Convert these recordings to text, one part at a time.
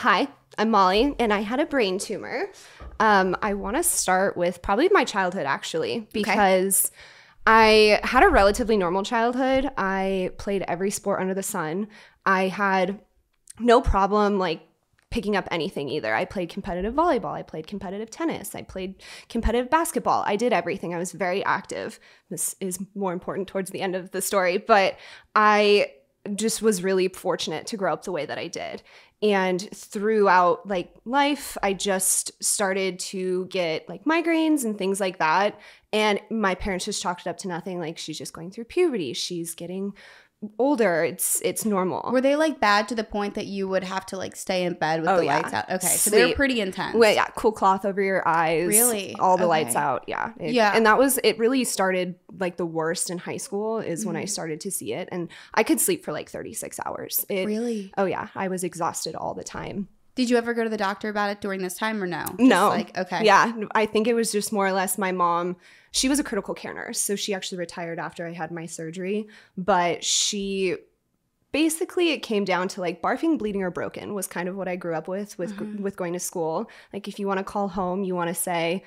Hi, I'm Molly, and I had a brain tumor. Um, I want to start with probably my childhood, actually, because I had a relatively normal childhood. I played every sport under the sun. I had no problem like picking up anything either. I played competitive volleyball, I played competitive tennis, I played competitive basketball. I did everything. I was very active. This is more important towards the end of the story, but I just was really fortunate to grow up the way that I did. And throughout like life, I just started to get like migraines and things like that. And my parents just chalked it up to nothing. Like she's just going through puberty. She's getting older it's it's normal Were they like bad to the point that you would have to like stay in bed with Oh, the yeah. lights out? Okay, so they're pretty intense. Wait, yeah, cool cloth over your eyes. Really? All the Okay. lights out. Yeah. It- Yeah. And that was, it really started like the worst in high school is when I Mhm. started to see it. And I could sleep for like 36 hours. It, Really? Oh, yeah. I was exhausted all the time. Did you ever go to the doctor about it during this time or no? Just no. Like okay. Yeah. I think it was just more or less my mom. She was a critical care nurse. So she actually retired after I had my surgery. But she basically it came down to like barfing bleeding or broken was kind of what i grew up with with Mhm. with going to school like if you want to call home you want to say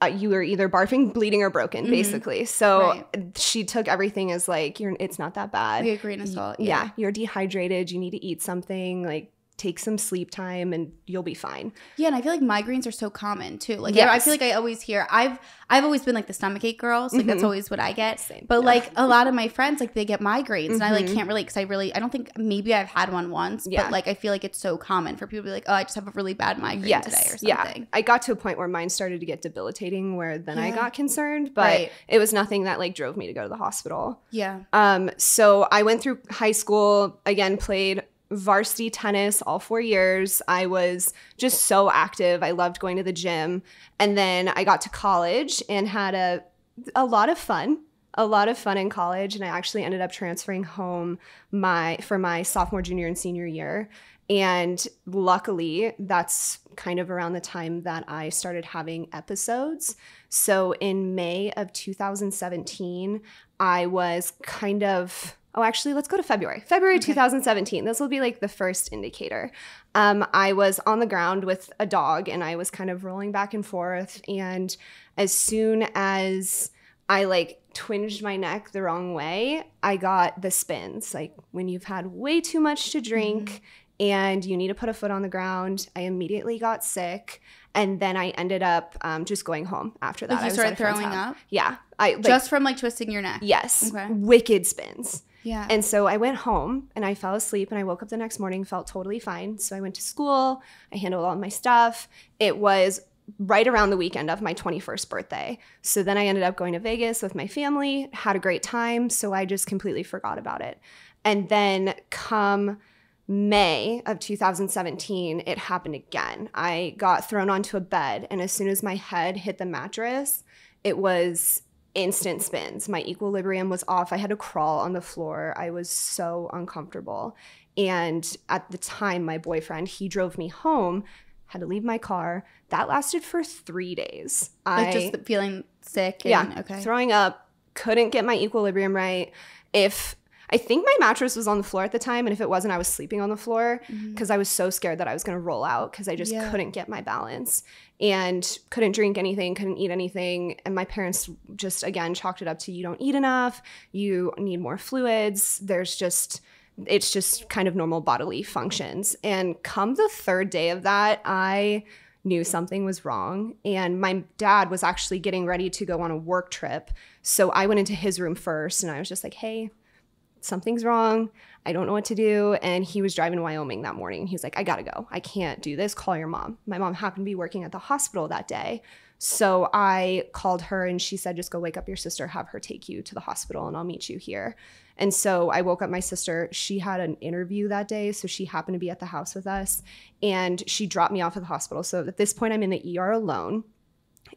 uh, you are either barfing bleeding or broken Mhm. basically so Right. she took everything as like you're it's not that bad Like a grain of salt. yeah you're dehydrated you need to eat something like take some sleep time and you'll be fine Yeah, and I feel like migraines are so common too. Like I- I feel like I always hear I've I've always been like the stomach ache girl, so like that's Mhm. always what I get. Same. But Yeah. like a lot of my friends, like they get migraines, and I like Mhm. can't relate because I really I don't think maybe I've had one once, Yeah. but like I feel like it's so common for people to be like, oh, I just have a really bad migraine yes today or something." yeah i got to a point where mine started to get debilitating where then i got concerned but Right. it was nothing that like drove me to go to the hospital Yeah. Um, so I went through high school, again, played varsity tennis all four years. I was just so active. I loved going to the gym. And then I got to college and had a a lot of fun. A lot of fun in college. And I actually ended up transferring home my for my sophomore, junior, and senior year. And luckily, that's kind of around the time that I started having episodes. So in May of 2017, I was kind of oh actually let's go to February. February Okay. 2017. This will be like the first indicator. Um, I was on the ground with a dog and I was kind of rolling back and forth and as soon as I like twinged my neck the wrong way, I got the spins. Like when you've had way too much to drink and you need to put a foot on the ground, I immediately got sick. And then I ended up um, just going home after that. Like you started throwing up Yeah. I like, just from like twisting your neck. yes. Okay. Wicked spins. Yeah. And so I went home and I fell asleep and I woke up the next morning, felt totally fine. So I went to school, I handled all my stuff. It was right around the weekend of my 21st birthday. So then I ended up going to Vegas with my family, had a great time. So I just completely forgot about it. And then come May of 2017, it happened again. I got thrown onto a bed, and as soon as my head hit the mattress, it was instant spins. My equilibrium was off. I had to crawl on the floor. I was so uncomfortable. And at the time, my boyfriend, he drove me home, had to leave my car. That lasted for three days. like I, just feeling sick. And, yeah, Okay. throwing up, couldn't get my equilibrium right. If I think my mattress was on the floor at the time, and if it wasn't, I was sleeping on the floor mm-hmm. because I was so scared that I was going to roll out because I just Yeah. couldn't get my balance and couldn't drink anything, couldn't eat anything. And my parents just, again, chalked it up to you don't eat enough, you need more fluids. There's just, it's just kind of normal bodily functions. And come the third day of that, I knew something was wrong. And my dad was actually getting ready to go on a work trip. So I went into his room first and I was just like, hey, something's wrong. I don't know what to do. And he was driving to Wyoming that morning. He's like, I gotta go. I can't do this. Call your mom. My mom happened to be working at the hospital that day. So I called her and she said, just go wake up your sister, have her take you to the hospital, and I'll meet you here. And so I woke up my sister. She had an interview that day. So she happened to be at the house with us and she dropped me off at the hospital. So at this point, I'm in the ER alone.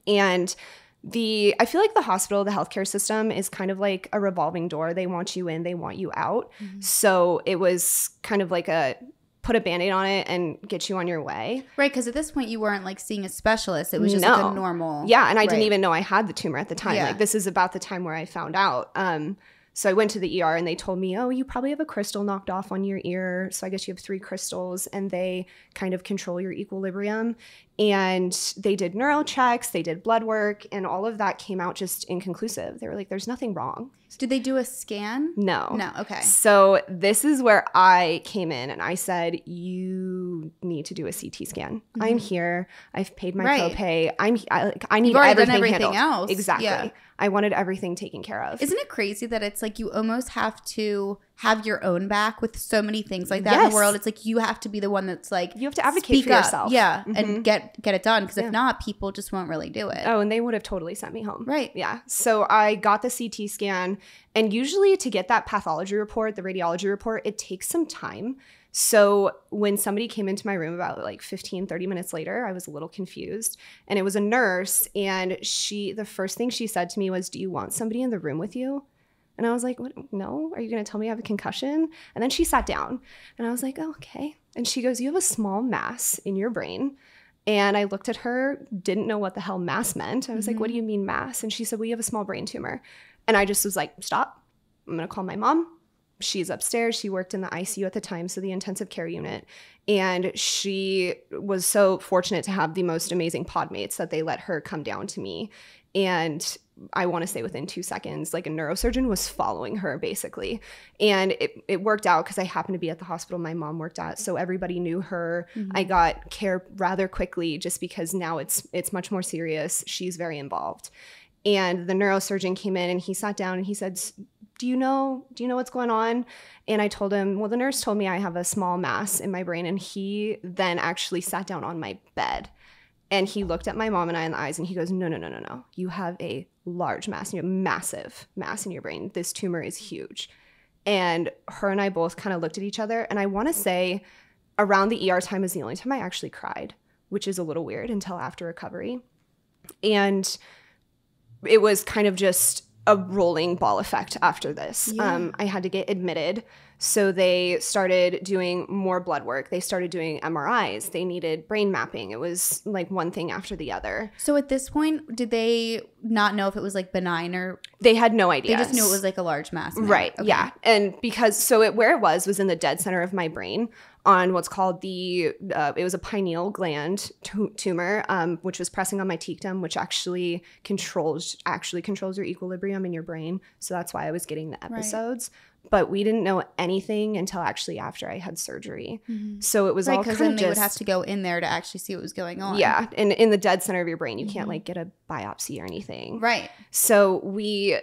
And the I feel like the hospital, the healthcare system is kind of like a revolving door. They want you in, they want you out. Mhm. So it was kind of like a put a band-aid on it and get you on your way. Right, because at this point you weren't like seeing a specialist. It was just like a normal. Yeah, and I didn't even know I had the tumor at the time. Yeah. Like this is about the time where I found out. Um So I went to the ER and they told me, oh, you probably have a crystal knocked off on your ear. So I guess you have three crystals and they kind of control your equilibrium. And they did neuro checks, they did blood work, and all of that came out just inconclusive. They were like, there's nothing wrong. Did they do a scan? No. No. Okay. So this is where I came in and I said, you need to do a CT scan. I'm here. I've paid my Mm-hmm. Right. copay. I'm I, like, I need You've already done everything, everything handled. else. Exactly. Yeah. I wanted everything taken care of. Isn't it crazy that it's like you almost have to have your own back with so many things like that in the world? It's like you have to be the one that's like you have to advocate for up, yourself. yeah, Mhm. and get get it done. Because Yeah. if not, people just won't really do it. Oh, and they would have totally sent me home. Right. Yeah. So I got the CT scan, and usually to get that pathology report, the radiology report, it takes some time. So when somebody came into my room about like 15, 30 minutes later, I was a little confused. And it was a nurse, and she, the first thing she said to me was, Do you want somebody in the room with you? And I was like, what? No, are you going to tell me I have a concussion? And then she sat down, and I was like, oh, okay. And she goes, You have a small mass in your brain. And I looked at her, didn't know what the hell mass meant. I was like, What do mm-hmm. you mean mass? And she said, Well, you have a small brain tumor. And I just was like, Stop. I'm going to call my mom. She's upstairs. She worked in the ICU at the time, so the intensive care unit. And she was so fortunate to have the most amazing pod mates that they let her come down to me. And I want to say within two seconds, like a neurosurgeon was following her basically. And it, it worked out because I happened to be at the hospital my mom worked at. So everybody knew her. I mm-hmm. got care rather quickly just because now it's it's much more serious. She's very involved. And the neurosurgeon came in and he sat down and he said, do you know do you know what's going on and i told him well the nurse told me i have a small mass in my brain and he then actually sat down on my bed and he looked at my mom and i in the eyes and he goes no no no no no. You have a large mass you have massive mass in your brain. This tumor is huge. And her and i both kind of looked at each other. And i want to say around the er time is the only time i actually cried which is a little weird until after recovery. And it was kind of just a rolling ball effect after this. Yeah. Um, I had to get admitted. So they started doing more blood work. They started doing MRIs. They needed brain mapping. It was like one thing after the other. So at this point, did they not know if it was like benign or They had no idea. they just knew it was like a large mass? Right. Okay. Yeah. And because so it where it was was in the dead center of my brain on what's called the uh, it was a pineal gland tu- tumor, um, which was pressing on my tectum, which actually controls actually controls your equilibrium in your brain. So that's why I was getting the episodes. But we didn't know anything until actually after I had surgery. So it was Right, all because then they just would have to go in there to actually see what was going on. yeah, and in the dead center of your brain, you can't Mhm. like get a biopsy or anything. Right. So we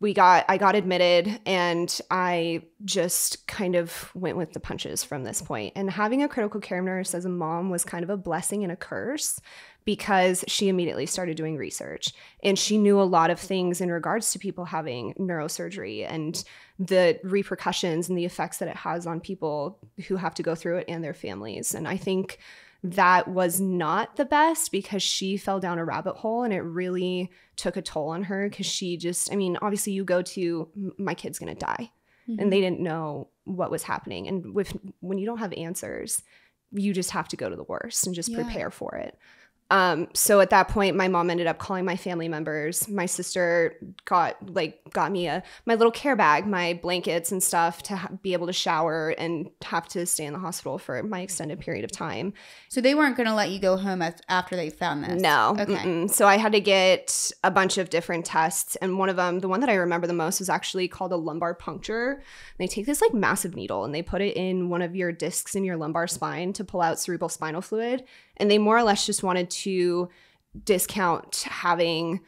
we got I got admitted and I just kind of went with the punches from this point. And having a critical care nurse as a mom was kind of a blessing and a curse because she immediately started doing research and she knew a lot of things in regards to people having neurosurgery and the repercussions and the effects that it has on people who have to go through it and their families. And I think that was not the best because she fell down a rabbit hole and it really took a toll on her because she just, I mean, obviously you go to, my kid's gonna die. Mm-hmm. And they didn't know what was happening. And with when you don't have answers, you just have to go to the worst and just Yeah. prepare for it. Um, so at that point, my mom ended up calling my family members. My sister got like got me a my little care bag, my blankets and stuff to ha- be able to shower and have to stay in the hospital for my extended period of time. So they weren't going to let you go home as, after they found this. No. Okay. mm-mm. So I had to get a bunch of different tests. And one of them, the one that I remember the most, was actually called a lumbar puncture. They take this like massive needle and they put it in one of your discs in your lumbar spine to pull out cerebral spinal fluid. And they more or less just wanted to discount having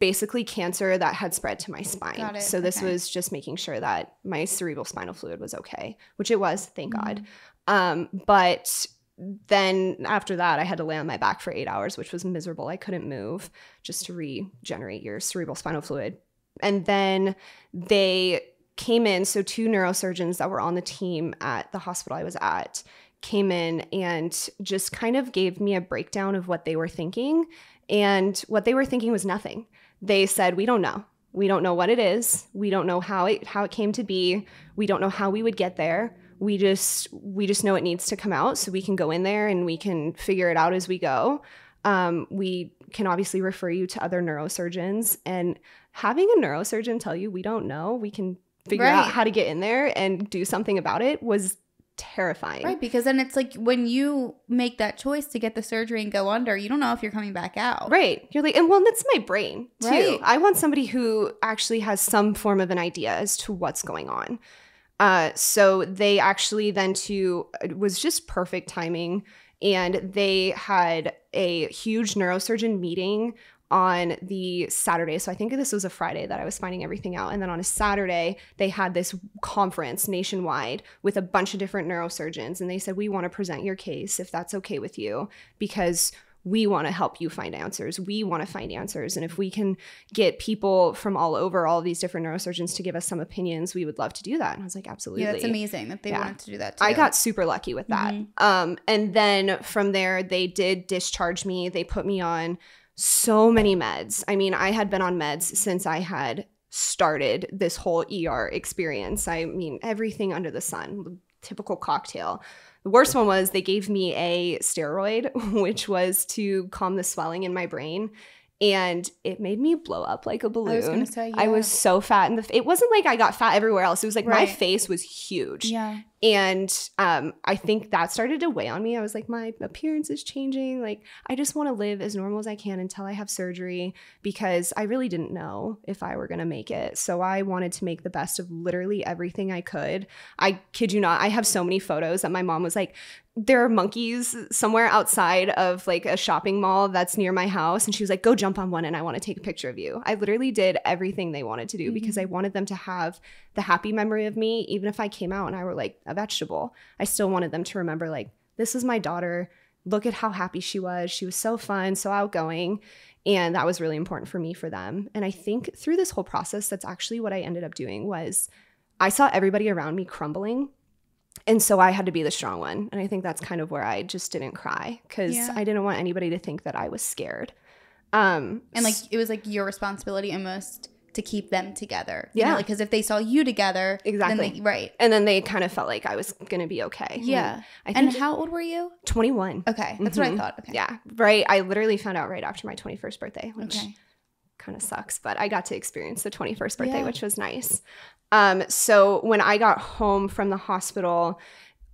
basically cancer that had spread to my spine. So this Okay. was just making sure that my cerebral spinal fluid was okay, which it was, thank Mm-hmm. God. Um, but then after that, I had to lay on my back for eight hours, which was miserable. I couldn't move just to regenerate your cerebral spinal fluid. And then they came in. So, two neurosurgeons that were on the team at the hospital I was at came in and just kind of gave me a breakdown of what they were thinking. And what they were thinking was nothing. They said, We don't know. We don't know what it is. We don't know how it how it came to be. We don't know how we would get there. We just we just know it needs to come out so we can go in there and we can figure it out as we go. Um, we can obviously refer you to other neurosurgeons. And having a neurosurgeon tell you, we don't know, we can figure out how to get in there and do something about it was terrifying. Right, because then it's like when you make that choice to get the surgery and go under, you don't know if you're coming back out. Right. You're like, and well, that's my brain too. Right. I want somebody who actually has some form of an idea as to what's going on. Uh, so they actually then too it was just perfect timing, and they had a huge neurosurgeon meeting on the Saturday. So I think this was a Friday that I was finding everything out. And then on a Saturday, they had this conference nationwide with a bunch of different neurosurgeons. And they said, We want to present your case if that's okay with you, because we want to help you find answers. We want to find answers. And if we can get people from all over, all these different neurosurgeons to give us some opinions, we would love to do that. And I was like, absolutely. Yeah, that's amazing that they Yeah. wanted to do that too. I got super lucky with that. Mhm. Um, and then from there, they did discharge me. They put me on so many meds. I mean, I had been on meds since I had started this whole ER experience. I mean, everything under the sun, the typical cocktail. The worst one was they gave me a steroid, which was to calm the swelling in my brain. And it made me blow up like a balloon. I was gonna say, I was so fat, and the it wasn't like I got fat everywhere else. It was like my face was huge Yeah. And um, I think that started to weigh on me. I was like, my appearance is changing. Like, I just want to live as normal as I can until I have surgery because I really didn't know if I were going to make it. So I wanted to make the best of literally everything I could. I kid you not, I have so many photos that my mom was like, there are monkeys somewhere outside of like a shopping mall that's near my house. And she was like, go jump on one and I want to take a picture of you. I literally did everything they wanted to do because I wanted them to have the happy memory of me, even if I came out and I were like a vegetable. I still wanted them to remember, like, this is my daughter. Look at how happy she was. She was so fun, so outgoing. And that was really important for me for them. And I think through this whole process, that's actually what I ended up doing was I saw everybody around me crumbling. And so I had to be the strong one. And I think that's kind of where I just didn't cry because Yeah. I didn't want anybody to think that I was scared. Um, And like it was like your responsibility almost to keep them together. Yeah. because if they saw you together, then Exactly. they- right. and then they kind of felt like I was going to be okay. Yeah. I And how old were you? 21. Okay, that's what I Mhm. thought. Okay. Yeah, right. I literally found out right after my 21st birthday, which Okay. kind of sucks, but I got to experience the 21st birthday, Yeah. which was nice. Um, so when I got home from the hospital,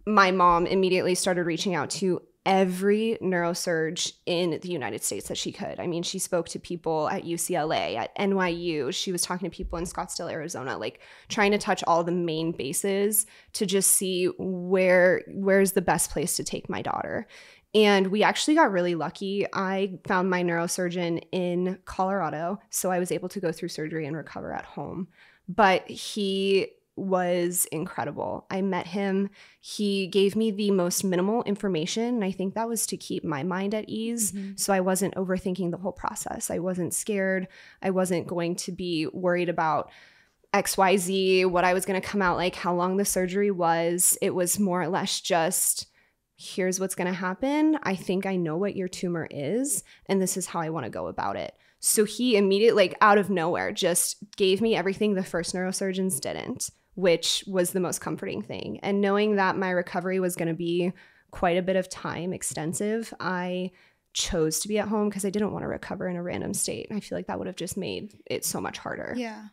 my mom immediately started reaching out to every neurosurge in the United States that she could. I mean, she spoke to people at UCLA, at NYU. She was talking to people in Scottsdale, Arizona, like trying to touch all the main bases to just see where where's the best place to take my daughter. And we actually got really lucky. I found my neurosurgeon in Colorado, so I was able to go through surgery and recover at home. But he was incredible. I met him. He gave me the most minimal information. And I think that was to keep my mind at ease. Mhm. So I wasn't overthinking the whole process. I wasn't scared. I wasn't going to be worried about XYZ, what I was going to come out like, how long the surgery was. It was more or less just here's what's going to happen. I think I know what your tumor is, and this is how I want to go about it. So he immediately, like out of nowhere, just gave me everything the first neurosurgeons didn't, which was the most comforting thing. And knowing that my recovery was going to be quite a bit of time, extensive, I chose to be at home because I didn't want to recover in a random state. I feel like that would have just made it so much harder. Yeah.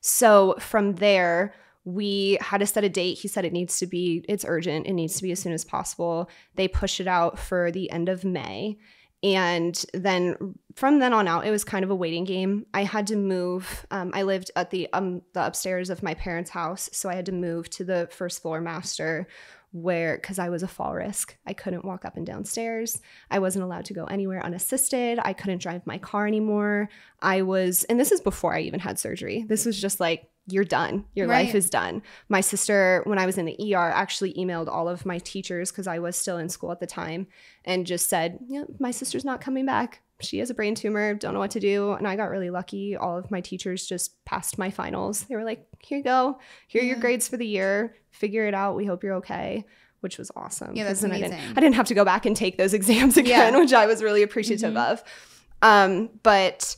So from there, we had to set a date. He said it needs to be, it's urgent. It needs to be as soon as possible. They pushed it out for the end of May. And then from then on out, it was kind of a waiting game. I had to move. Um, I lived at the um the upstairs of my parents' house, so I had to move to the first floor master, where because I was a fall risk, I couldn't walk up and down stairs. I wasn't allowed to go anywhere unassisted. I couldn't drive my car anymore. I was, and this is before I even had surgery. This was just like, you're done. Your life is done. My sister, when I was in the ER, actually emailed all of my teachers because I was still in school at the time and just said, yeah, my sister's not coming back. She has a brain tumor, don't know what to do. And I got really lucky. All of my teachers just passed my finals. They were like, here you go. Here are your grades for the year. Figure it out. We hope you're okay. Which was awesome. Yeah, that's then I didn't, amazing. I didn't have to go back and take those exams again, Yeah. which I was really appreciative Mhm. of. Um, but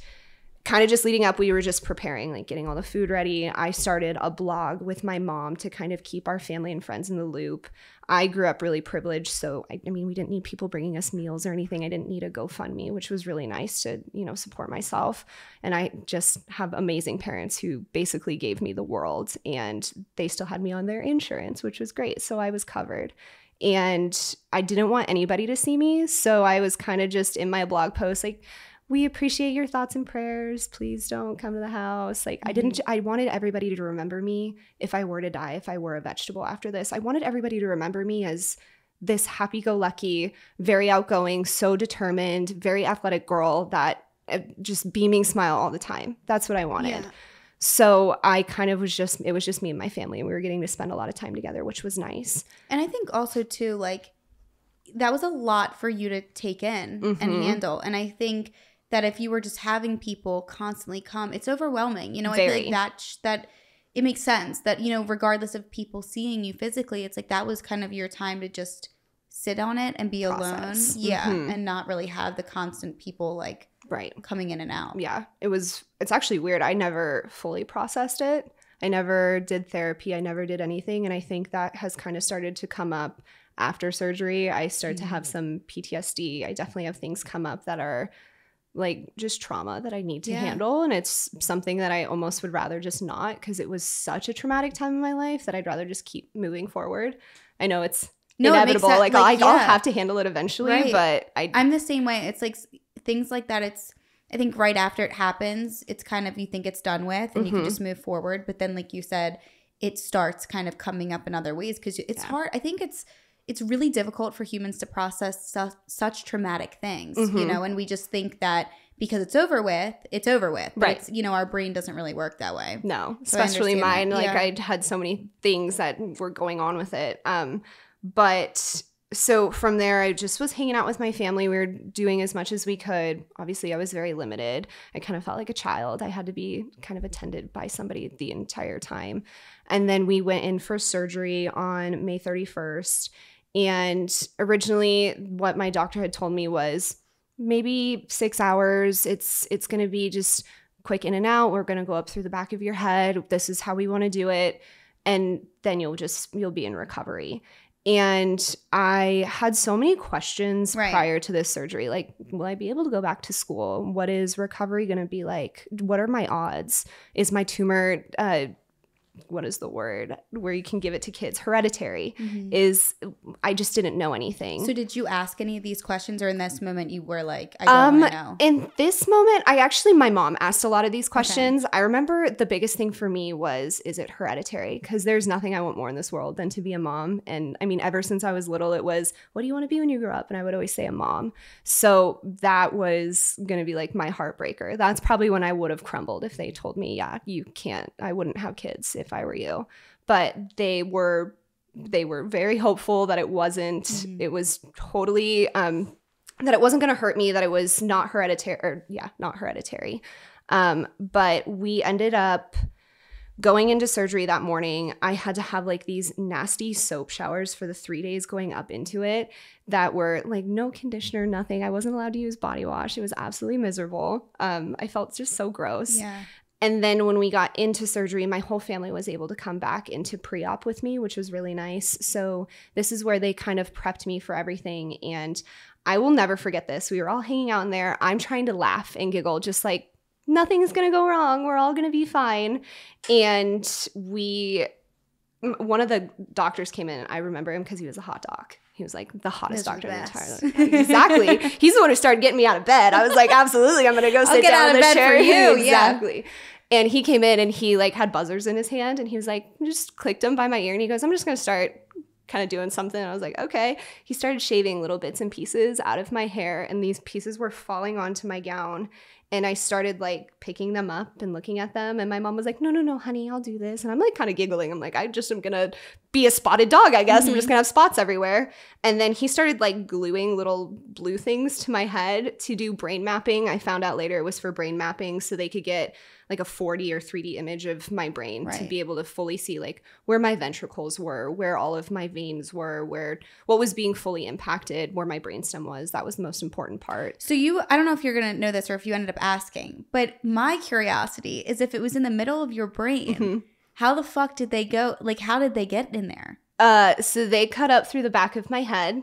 kind of just leading up, we were just preparing, like getting all the food ready. I started a blog with my mom to kind of keep our family and friends in the loop. I grew up really privileged, so I, I mean, we didn't need people bringing us meals or anything. I didn't need a GoFundMe, which was really nice to, you know, support myself. And I just have amazing parents who basically gave me the world, and they still had me on their insurance, which was great. So I was covered and I didn't want anybody to see me. So I was kind of just in my blog post, like, we appreciate your thoughts and prayers. Please don't come to the house. Like, mm-hmm. I didn't, I wanted everybody to remember me if I were to die, if I were a vegetable after this. I wanted everybody to remember me as this happy go lucky, very outgoing, so determined, very athletic girl that uh, just beaming smile all the time. That's what I wanted. Yeah. So I kind of was just, it was just me and my family, and we were getting to spend a lot of time together, which was nice. And I think also, too, like, that was a lot for you to take in mm-hmm. and handle. And I think that if you were just having people constantly come, it's overwhelming. You know, Very. I feel like that that it makes sense that you know, regardless of people seeing you physically, it's like that was kind of your time to just sit on it and be Process. alone. Yeah, mm-hmm. and not really have the constant people like right coming in and out. Yeah, it was. It's actually weird. I never fully processed it. I never did therapy. I never did anything, and I think that has kind of started to come up after surgery. I start mm-hmm. to have mm. some PTSD. I definitely have things come up that are like just trauma that I need to yeah. handle. And it's something that I almost would rather just not because it was such a traumatic time in my life that I'd rather just keep moving forward. I know it's no, inevitable. It like, like I'll, yeah. I'll, have to handle it eventually, right. but I, I'm the same way. It's like things like that. It's, I think right after it happens, it's kind of, you think it's done with and mm-hmm. you can mm-hmm. just move forward. But then, like you said, it starts kind of coming up in other ways because it's yeah. hard. I think it's, it's really difficult for humans to process su- such traumatic things, mm-hmm. you know, and we just think that because it's over with, it's over with. But right. you know, our brain doesn't really work that way. No, so especially mine. Like yeah. I had so many things that were going on with it. Um, but so from there, I just was hanging out with my family. We were doing as much as we could. Obviously, I was very limited. I kind of felt like a child. I had to be kind of attended by somebody the entire time. And then we went in for surgery on May 31st. And originally, what my doctor had told me was maybe six hours. It's it's going to be just quick in and out. We're going to go up through the back of your head. This is how we want to do it, and then you'll just you'll be in recovery. And I had so many questions right. prior to this surgery. Like, will I be able to go back to school? What is recovery going to be like? What are my odds? Is my tumor uh, what is the word where you can give it to kids. Hereditary mm-hmm. is i just didn't know anything. So did you ask any of these questions or in this moment you were like i don't um, know in this moment i actually my mom asked a lot of these questions. Okay. i remember the biggest thing for me was is it hereditary? Because there's nothing i want more in this world than to be a mom. And i mean ever since i was little it was what do you want to be when you grow up? And i would always say a mom. So that was going to be like my heartbreaker. That's probably when i would have crumbled if they told me yeah you can't i wouldn't have kids if if I were you. But they were they were very hopeful that it wasn't mm-hmm. it was totally um that it wasn't going to hurt me that it was not hereditary or yeah not hereditary. Um but we ended up going into surgery that morning. I had to have like these nasty soap showers for the three days going up into it that were like no conditioner nothing. I wasn't allowed to use body wash. It was absolutely miserable. Um i felt just so gross. Yeah and then when we got into surgery, my whole family was able to come back into pre op with me, which was really nice. So, this is where they kind of prepped me for everything. And I will never forget this. We were all hanging out in there. I'm trying to laugh and giggle, just like nothing's going to go wrong. We're all going to be fine. And we, one of the doctors came in. I remember him because he was a hot doc. He was like the hottest doctor in the entire Exactly. He's the one who started getting me out of bed. I was like, absolutely, I'm gonna go sit down in the chair. For you. exactly. Yeah. And he came in and he like had buzzers in his hand and he was like, just clicked them by my ear and he goes, I'm just gonna start kind of doing something. I was like, okay. He started shaving little bits and pieces out of my hair, and these pieces were falling onto my gown and I started like picking them up and looking at them. And my mom was like, no, no, no, honey, I'll do this. And I'm like kind of giggling. I'm like, I just am gonna be a spotted dog, I guess. Mm-hmm. I'm just mm-hmm. gonna have spots everywhere. And then he started like gluing little blue things to my head to do brain mapping. I found out later it was for brain mapping so they could get like a 4D or 3D image of my brain right. to be able to fully see like where my ventricles were, where all of my veins were, where what was being fully impacted, where my brainstem was. That was the most important part. So you I don't know if you're going to know this or if you ended up asking. But my curiosity is if it was in the middle of your brain, Mhm. how the fuck did they go? Like, how did they get in there? Uh, so they cut up through the back of my head.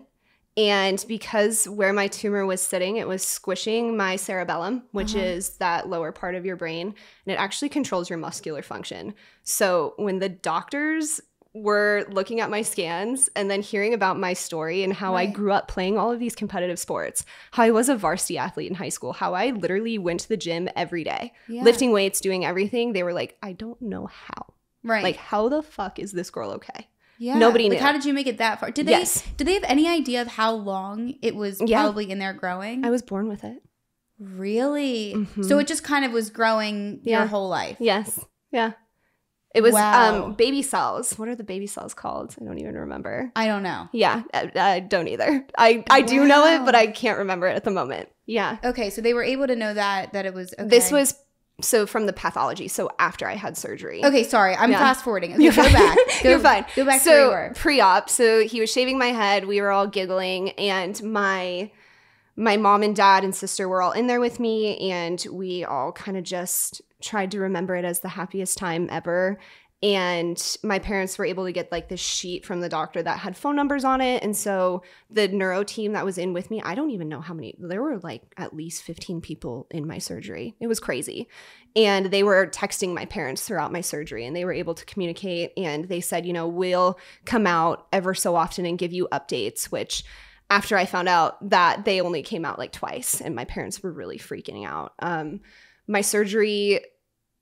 And because where my tumor was sitting, it was squishing my cerebellum, which Uh-huh. is that lower part of your brain, and it actually controls your muscular function. So when the doctors were looking at my scans and then hearing about my story and how I grew up playing all of these competitive sports, how I was a varsity athlete in high school, how I literally went to the gym every day, Yeah. lifting weights, doing everything, they were like, I don't know how. Right. Like, how the fuck is this girl okay? yeah. nobody like, knew. How did you make it that far? Did they? Yes. Did they have any idea of how long it was Yeah. probably in there growing? I was born with it. really. Mhm. So it just kind of was growing Yeah. your whole life. Yes. Yeah. It was Wow. um baby cells. What are the baby cells called? I don't even remember. I don't know. Yeah, I, I don't either. I I do know it, but I can't remember it at the moment. Yeah. Okay, so they were able to know that that it was. Okay. This was so from the pathology. So after I had surgery. Okay, sorry, I'm Yeah. fast forwarding. Okay, You're go fine. back. Go, You're fine. Go back to where you so pre-op. So he was shaving my head. We were all giggling, and my my mom and dad and sister were all in there with me, and we all kind of just tried to remember it as the happiest time ever. And my parents were able to get like this sheet from the doctor that had phone numbers on it. And so the neuro team that was in with me, I don't even know how many, there were like at least 15 people in my surgery. It was crazy. And they were texting my parents throughout my surgery and they were able to communicate. And they said, you know, we'll come out ever so often and give you updates, which after I found out that they only came out like twice and my parents were really freaking out. Um, my surgery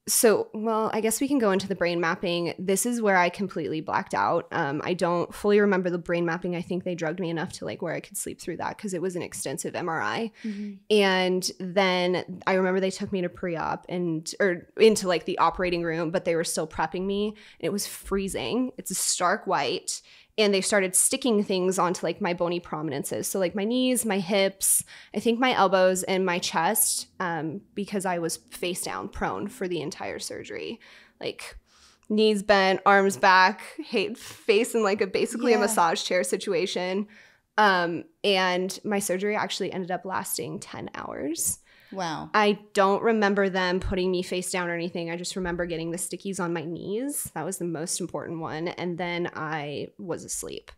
so well i guess we can go into the brain mapping. This is where i completely blacked out. Um, i don't fully remember the brain mapping. I think they drugged me enough to like where i could sleep through that because it was an extensive mri Mhm. and then i remember they took me to pre-op and or into like the operating room but they were still prepping me. It was freezing. It's a stark white and they started sticking things onto like my bony prominences. So like my knees my hips i think my elbows and my chest um, because i was face down prone for the entire surgery. Like knees bent arms back face in like a basically Yeah. a massage chair situation. Um, and my surgery actually ended up lasting 10 hours Wow. I don't remember them putting me face down or anything. I just remember getting the stickies on my knees. That was the most important one. And then I was asleep.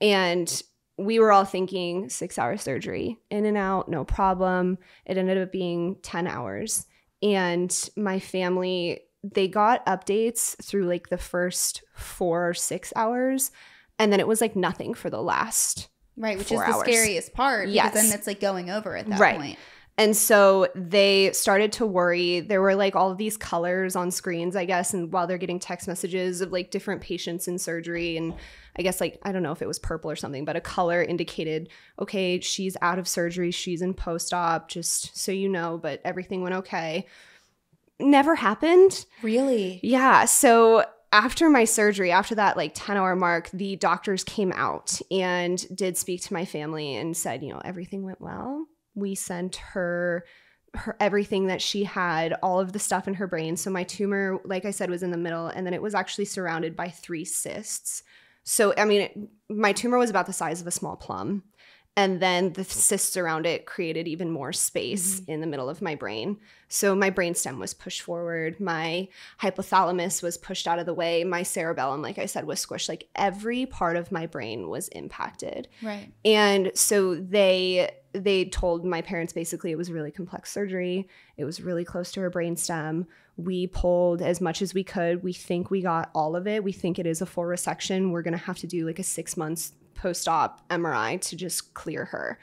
And we were all thinking six hour surgery, in and out, no problem. It ended up being 10 hours. And my family, they got updates through like the first four or six hours. And then it was like nothing for the last Right, which is the hours. scariest part. Yes. Because then it's like going over at that Right. point. And so they started to worry. There were like all of these colors on screens, I guess, and while they're getting text messages of like different patients in surgery, and I guess like I don't know if it was purple or something, but a color indicated, okay, she's out of surgery, she's in post op, just so you know, but everything went okay. Never happened. Really? Yeah. So after my surgery, after that like 10 hour mark, the doctors came out and did speak to my family and said, you know, everything went well. We sent her her everything that she had, all of the stuff in her brain. So my tumor, like I said, was in the middle and then it was actually surrounded by three cysts. So I mean, it, my tumor was about the size of a small plum. And then the cysts around it created even more space mm-hmm. in the middle of my brain. So my brainstem was pushed forward. My hypothalamus was pushed out of the way. My cerebellum, like I said, was squished. Like every part of my brain was impacted. Right. And so they they told my parents basically it was really complex surgery. It was really close to her brainstem. We pulled as much as we could. We think we got all of it. We think it is a full resection. We're gonna have to do like a six months post-op MRI to just clear her.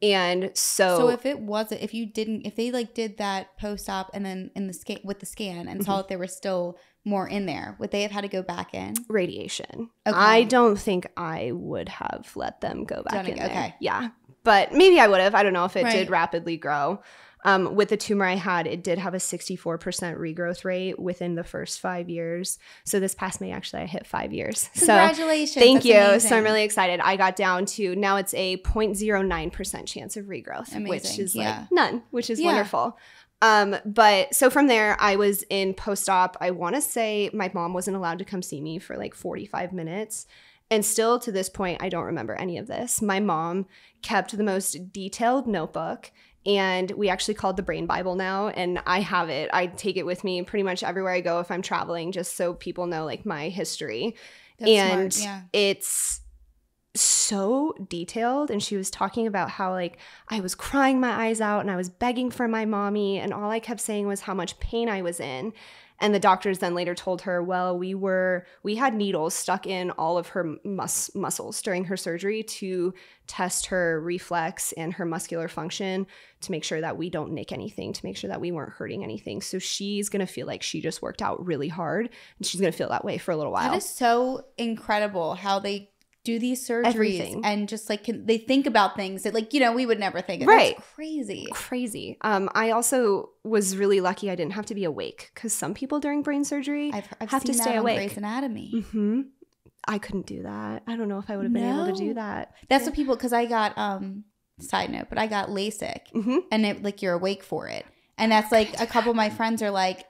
And so, So if it wasn't, if you didn't, if they like did that post op and then in the scan with the scan and Mm-hmm. saw that there was still more in there, would they have had to go back in? radiation. Okay. I don't think I would have let them go back Done in it- there. okay. Yeah. But maybe I would have. I don't know if it Right. did rapidly grow. Um, with the tumor I had, it did have a 64% regrowth rate within the first five years. So this past May, actually, I hit five years. So Congratulations. thank That's you. So. I'm really excited. I got down to now it's a 0.09% chance of regrowth, which is Yeah. like none, which is Yeah. wonderful. Um, but so from there, I was in post op. I want to say my mom wasn't allowed to come see me for like 45 minutes. And still to this point, I don't remember any of this. My mom kept the most detailed notebook and we actually called the brain bible now and i have it i take it with me pretty much everywhere i go if i'm traveling just so people know like my history That's and smart, yeah. it's so detailed and she was talking about how like I was crying my eyes out and I was begging for my mommy and all I kept saying was how much pain I was in and the doctors then later told her well we were we had needles stuck in all of her mus- muscles during her surgery to test her reflex and her muscular function to make sure that we don't nick anything to make sure that we weren't hurting anything. So she's going to feel like she just worked out really hard and she's going to feel that way for a little while. That is so incredible how they do these surgeries Everything. and just like can, they think about things that like you know we would never think of. Right. That's crazy. crazy. Um, I also was really lucky I didn't have to be awake because some people during brain surgery I've, I've have to stay awake. Grey's Anatomy. mm-hmm. I couldn't do that. I don't know if I would have been able to do that. That's what people because I got um side note, but I got LASIK hmm and it like you're awake for it, and that's like a couple of my friends are like, "Wh-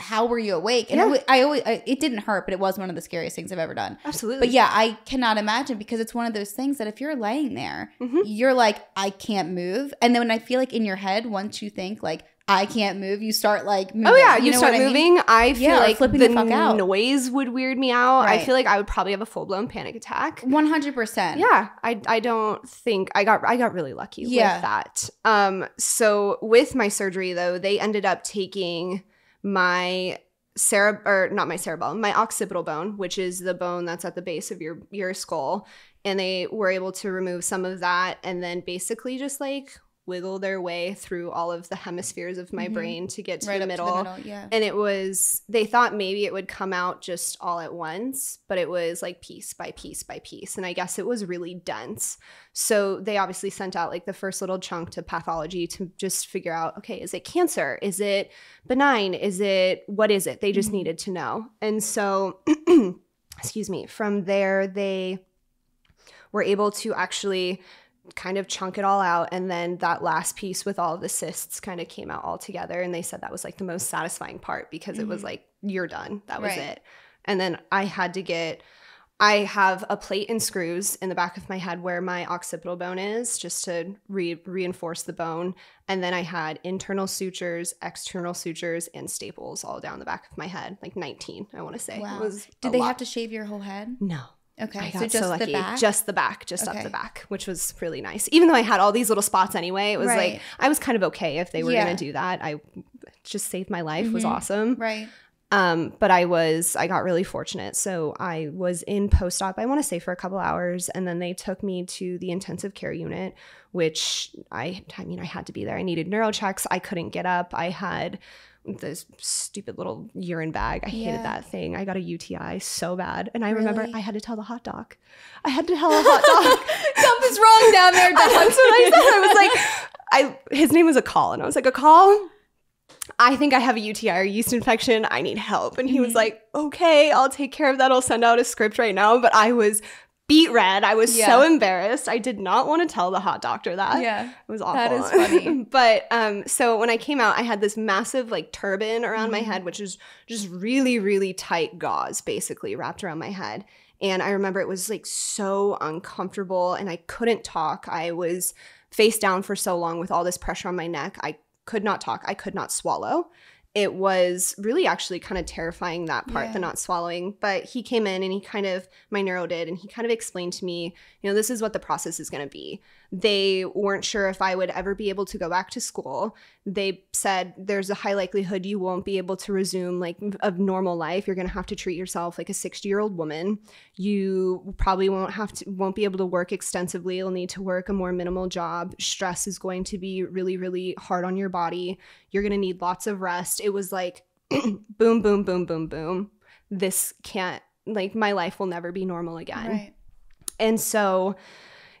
"How were you awake?" And Yeah. I I always I, it didn't hurt, but it was one of the scariest things I've ever done. Absolutely. But yeah, I cannot imagine because it's one of those things that if you're laying there, Mhm. you're like, I can't move. And then when I feel like in your head, once you think like I can't move, you start like moving. Oh yeah, you, know start what I mean? moving. I feel Yeah, like flipping the, the fuck out. noise would weird me out. I feel like I would probably have a full blown panic attack. One hundred percent. Yeah, I I don't think I got I got really lucky Yeah. with that. Um so with my surgery though, they ended up taking my cere or not my cerebellum, my occipital bone, which is the bone that's at the base of your your skull, and they were able to remove some of that and then basically just like wiggle their way through all of the hemispheres of my Mhm. brain to get to Right the middle. to the middle. Yeah. And it was, they thought maybe it would come out just all at once, but it was like piece by piece by piece. And I guess it was really dense. So they obviously sent out like the first little chunk to pathology to just figure out okay, is it cancer? Is it benign? Is it, what is it? They just Mhm. needed to know. And so, excuse me, from there, they were able to actually kind of chunk it all out and then that last piece with all the cysts kind of came out all together and they said that was like the most satisfying part because it was Mhm. like you're done that was Right. it and then i had to get i have a plate and screws in the back of my head where my occipital bone is just to re- reinforce the bone and then i had internal sutures external sutures and staples all down the back of my head like 19 i want to say Wow. it was Did they lot. have to shave your whole head? no Okay. I so just so lucky. the back. Just the back, just up the back, which was really nice. Even though I had all these little spots anyway, it was Right. like I was kind of okay if they were Yeah. going to do that. I just saved my life. Was Mhm. awesome. right. Um, but I was I got really fortunate. So I was in post op. I want to say for a couple hours, and then they took me to the intensive care unit, which I I mean I had to be there. I needed neuro checks. I couldn't get up. I had this stupid little urine bag. I hated Yeah. that thing. I got a UTI so bad. And I remember I had to tell the hot dog. I had to tell a hot dog. Something's wrong down there, That's what I said. I was like, I his name was a call, and I was like, a call. I think I have a UTI or yeast infection. I need help. And he was Mhm. like, okay, I'll take care of that. I'll send out a script right now. But I was beet red. I was so embarrassed. I did not want to tell the hot doctor that. yeah. It was awful. That is funny. but um, so when I came out, I had this massive like turban around my Mhm. head, which is just really, really tight gauze basically wrapped around my head. And I remember it was like so uncomfortable and I couldn't talk. I was face down for so long with all this pressure on my neck. I could not talk. I could not swallow. It was really actually kind of terrifying that part, Yeah. the not swallowing. But he came in and he kind of, my neuro did, and he kind of explained to me, you know, this is what the process is going to be. They weren't sure if I would ever be able to go back to school. They said there's a high likelihood you won't be able to resume like a normal life. You're going to have to treat yourself like a 60 year old woman. You probably won't have to, won't be able to work extensively. You'll need to work a more minimal job. Stress is going to be really, really hard on your body. You're going to need lots of rest. It was like boom, boom, boom, boom, boom. This can't, like, my life will never be normal again. Right. And so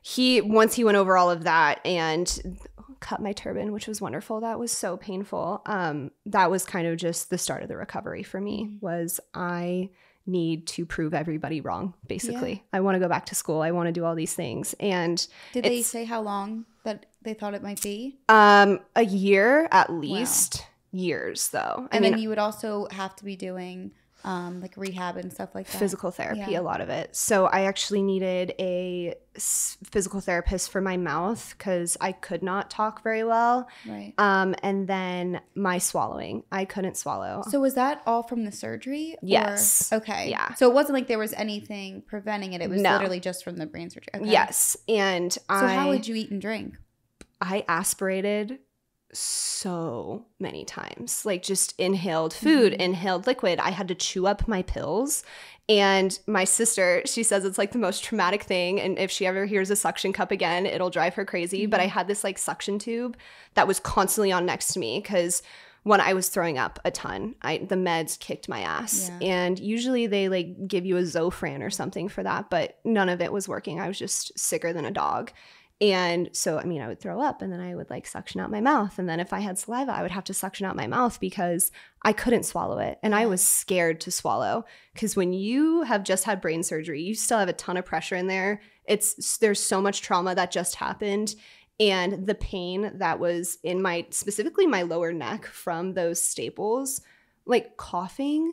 he once he went over all of that and cut my turban, which was wonderful. That was so painful. Um, that was kind of just the start of the recovery for me. Mhm. Was I need to prove everybody wrong, basically. I want to go back to school. I want to do all these things. And Did they say how long that they thought it might be? um a year at least. Years though. I And mean then you would also have to be doing um, like rehab and stuff like that. physical therapy Yeah. a lot of it so i actually needed a physical therapist for my mouth because I could not talk very well. Right. Um, and then my swallowing, I couldn't swallow. So was that all from the surgery? or- Yes. Okay. Yeah. So it wasn't like there was anything preventing it. It was No. literally just from the brain surgery. Okay. Yes, and So I how would you eat and drink? I aspirated so many times. Like just inhaled food, Mhm. inhaled liquid. I had to chew up my pills. And my sister, she says it's like the most traumatic thing. And if she ever hears a suction cup again, it'll drive her crazy. But I had this like suction tube that was constantly on next to me because when I was throwing up a ton, I the meds kicked my ass. Yeah. And usually they like give you a Zofran or something for that, but none of it was working. I was just sicker than a dog. And so, I mean, I would throw up and then I would like suction out my mouth. And then if I had saliva, I would have to suction out my mouth because I couldn't swallow it. And I was scared to swallow because when you have just had brain surgery, you still have a ton of pressure in there. It's there's so much trauma that just happened. And the pain that was in my specifically my lower neck from those staples, like coughing,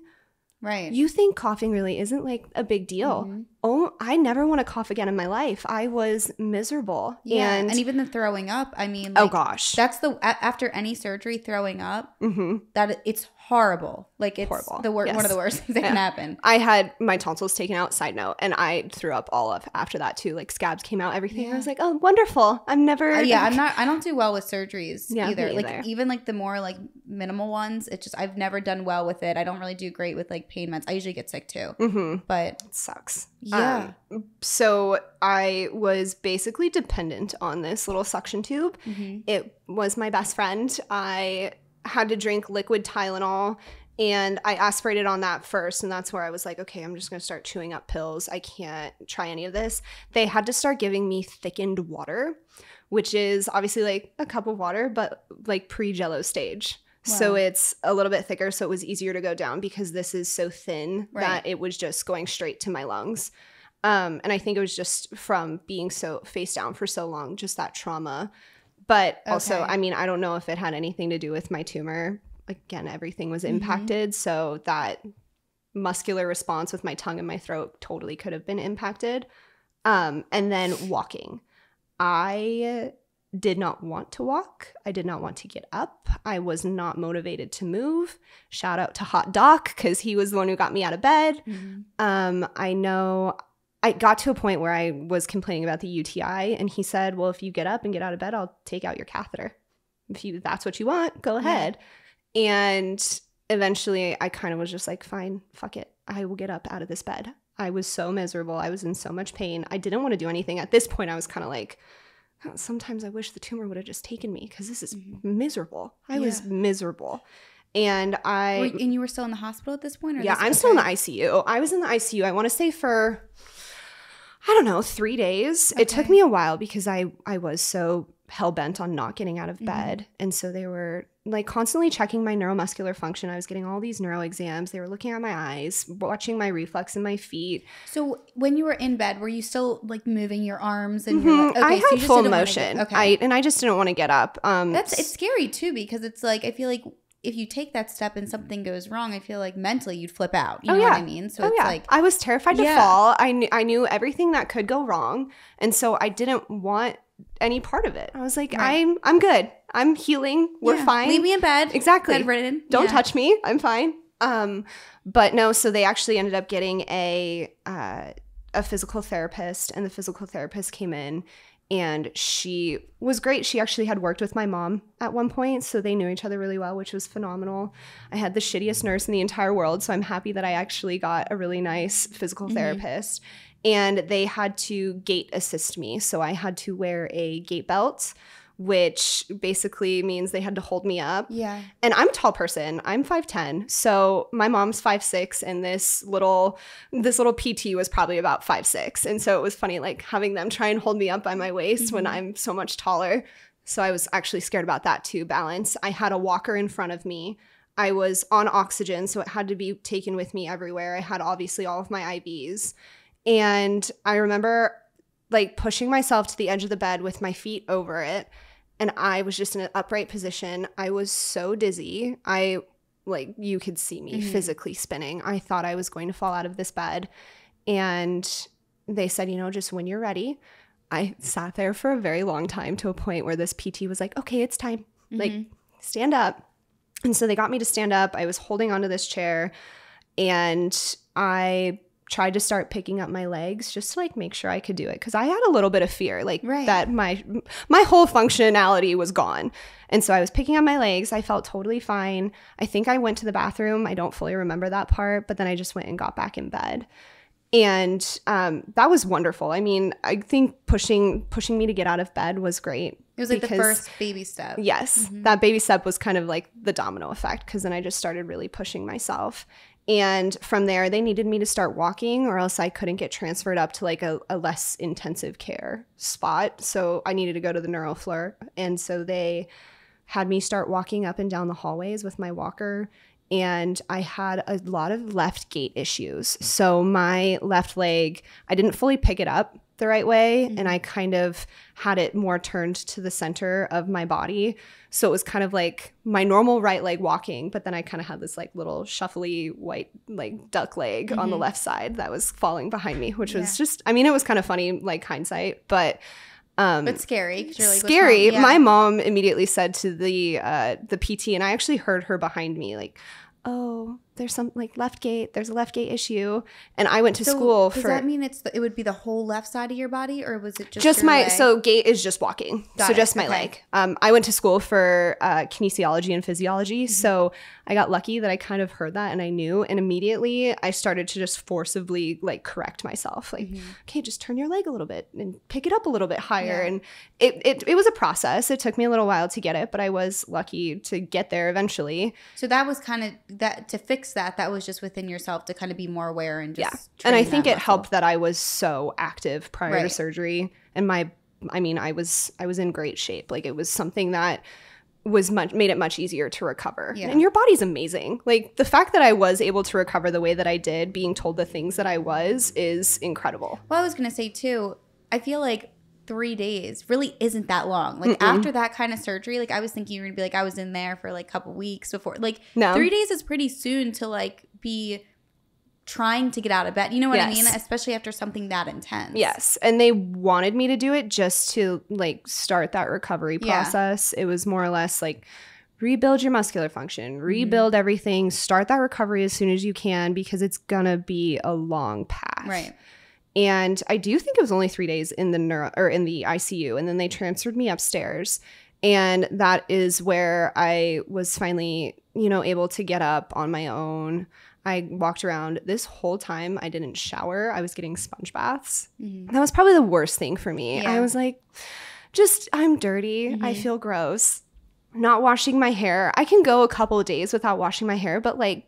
Right. you think coughing really isn't like a big deal. Mhm. Oh, I never want to cough again in my life. I was miserable. Yeah. And, And, even the throwing up. I mean, oh gosh. That's the a- after any surgery, throwing up. hmm That it's horrible. Like it's Horrible. the wor- one of the worst things that can happen. I had my tonsils taken out, side note, and I threw up all of after that too. Like scabs came out, everything. Yeah. I was like, oh, wonderful. I'm never. Uh, yeah, I'm not. I don't do well with surgeries Yeah, either. Like either. even like the more like minimal ones, it's just I've never done well with it. I don't really do great with like pain meds. I usually get sick too. hmm But It sucks. yeah, Um, so I was basically dependent on this little suction tube. Mhm. It was my best friend. I had to drink liquid Tylenol and I aspirated on that first. And that's where I was like, okay, I'm just going to start chewing up pills. I can't try any of this. They had to start giving me thickened water, which is obviously like a cup of water, but like pre jello stage. So it's a little bit thicker, so it was easier to go down because this is so thin Right. that it was just going straight to my lungs. Um, and I think it was just from being so face down for so long, just that trauma. But also, I mean, I don't know if it had anything to do with my tumor. Again, everything was Mhm. impacted. So that muscular response with my tongue and my throat totally could have been impacted. Um, and then walking. I did not want to walk. I did not want to get up. I was not motivated to move. Shout out to Hot Doc because he was the one who got me out of bed. Mhm. Um, I know I got to a point where I was complaining about the UTI, and he said, "Well, if you get up and get out of bed, I'll take out your catheter. If you that's what you want, go Yeah. ahead." And eventually, I kind of was just like, "Fine, fuck it. I will get up out of this bed." I was so miserable. I was in so much pain. I didn't want to do anything. At this point, I was kind of like, "Oh, sometimes I wish the tumor would have just taken me because this is Mhm. miserable. I was miserable. And I Were- and you were still in the hospital at this point? Or yeah, this- I'm still in the. ICU. I was in the ICU. I want to say for I don't know, 3 days. It took me a while because I I was so hell bent on not getting out of Mhm. bed. And so they were like constantly checking my neuromuscular function. I was getting all these neuro exams. They were looking at my eyes, watching my reflex in my feet. So when you were in bed, were you still like moving your arms and Mhm. your, okay, I had just full motion. Get, okay, I and I just didn't want to get up. Um that's it's scary too because it's like I feel like if you take that step and something goes wrong, I feel like mentally you'd flip out. You Oh, know what yeah. I mean? So oh it's yeah, like I was terrified to Yeah. fall. I knew I knew everything that could go wrong, and so I didn't want any part of it. I was like, Right. I'm I'm good. I'm healing. We're fine. Leave me in bed. exactly. Bedridden. Don't touch me. I'm fine. Um, but no. So they actually ended up getting a uh, a physical therapist, and the physical therapist came in. And she was great. She actually had worked with my mom at one point, so they knew each other really well, which was phenomenal. I had the shittiest nurse in the entire world, so I'm happy that I actually got a really nice physical Mhm. therapist. And they had to gait assist me, so I had to wear a gait belt, which basically means they had to hold me up Yeah. and I'm a tall person. I'm 5'10. So my mom's 5'6 and this little this little PT was probably about 5'6. And so it was funny like having them try and hold me up by my waist when Mhm. I'm so much taller. So I was actually scared about that too, balance. I had a walker in front of me. I was on oxygen, so it had to be taken with me everywhere. I had obviously all of my IVs. And I remember like pushing myself to the edge of the bed with my feet over it and I was just in an upright position. I was so dizzy. I like you could see me Mhm. physically spinning. I thought I was going to fall out of this bed. And they said, you know, just when you're ready, I sat there for a very long time to a point where this PT was like, okay, it's time. Like, stand up. And so they got me to stand up. I was holding onto this chair and I tried to start picking up my legs just to like make sure I could do it because I had a little bit of fear like Right. that my my whole functionality was gone. And so I was picking up my legs. I felt totally fine. I think I went to the bathroom. I don't fully remember that part, but then I just went and got back in bed. And um, that was wonderful. I mean, I think pushing pushing me to get out of bed was great. It was like the first baby step. Yes, that baby step was kind of like the domino effect because then I just started really pushing myself. And from there, they needed me to start walking, or else I couldn't get transferred up to like a, a less intensive care spot. So I needed to go to the neuro floor. And so they had me start walking up and down the hallways with my walker. And I had a lot of left gait issues. So my left leg, I didn't fully pick it up the right way. And I kind of had it more turned to the center of my body. So it was kind of like my normal right leg walking, but then I kind of had this like little shuffly white like duck leg on the left side that was falling behind me, which Yeah. was just, I mean, it was kind of funny, like hindsight, but um, But scary. you're like, scary. Yeah. My mom immediately said to the uh, the PT, and I actually heard her behind me, like, "Oh, there's some like left gait. There's a left gait issue." And I went to So school does for that mean it's the, it would be the whole left side of your body, or was it just just my leg? so gait is just walking Got so it. just my Okay. leg um, i went to school for uh, kinesiology and physiology Mm-hmm. so i got lucky that i kind of heard that and i knew and immediately i started to just forcibly like correct myself like Mm-hmm. okay just turn your leg a little bit and pick it up a little bit higher Yeah. and it, it, it was a process it took me a little while to get it but i was lucky to get there eventually So that was kind of that to fix that. That was just within yourself to kind of be more aware and just. yeah and i think it muscle. helped that i was so active prior to surgery and my i mean i was i was in great shape like it was something that was much made it much easier to recover Yeah. and your body's amazing like the fact that i was able to recover the way that i did being told the things that i was is incredible Well, I was gonna say too. I feel like three days really isn't that long. Like after that kind of surgery, like I was thinking you were gonna be like I was in there for like a couple weeks before. Like No. three days is pretty soon to like be trying to get out of bed. You know what I mean? Especially after something that intense. Yes, and they wanted me to do it just to like start that recovery Yeah. process. It was more or less like rebuild your muscular function, Mm-hmm. rebuild everything, start that recovery as soon as you can because it's gonna be a long path. Right. And I do think it was only three days in the neuro or in the ICU, and then they transferred me upstairs. And that is where I was finally, you know, able to get up on my own. I walked around this whole time. I didn't shower. I was getting sponge baths. Mhm. That was probably the worst thing for me. Yeah. I was like, just, I'm dirty. I Mhm. feel gross. Not washing my hair. I can go a couple of days without washing my hair, but like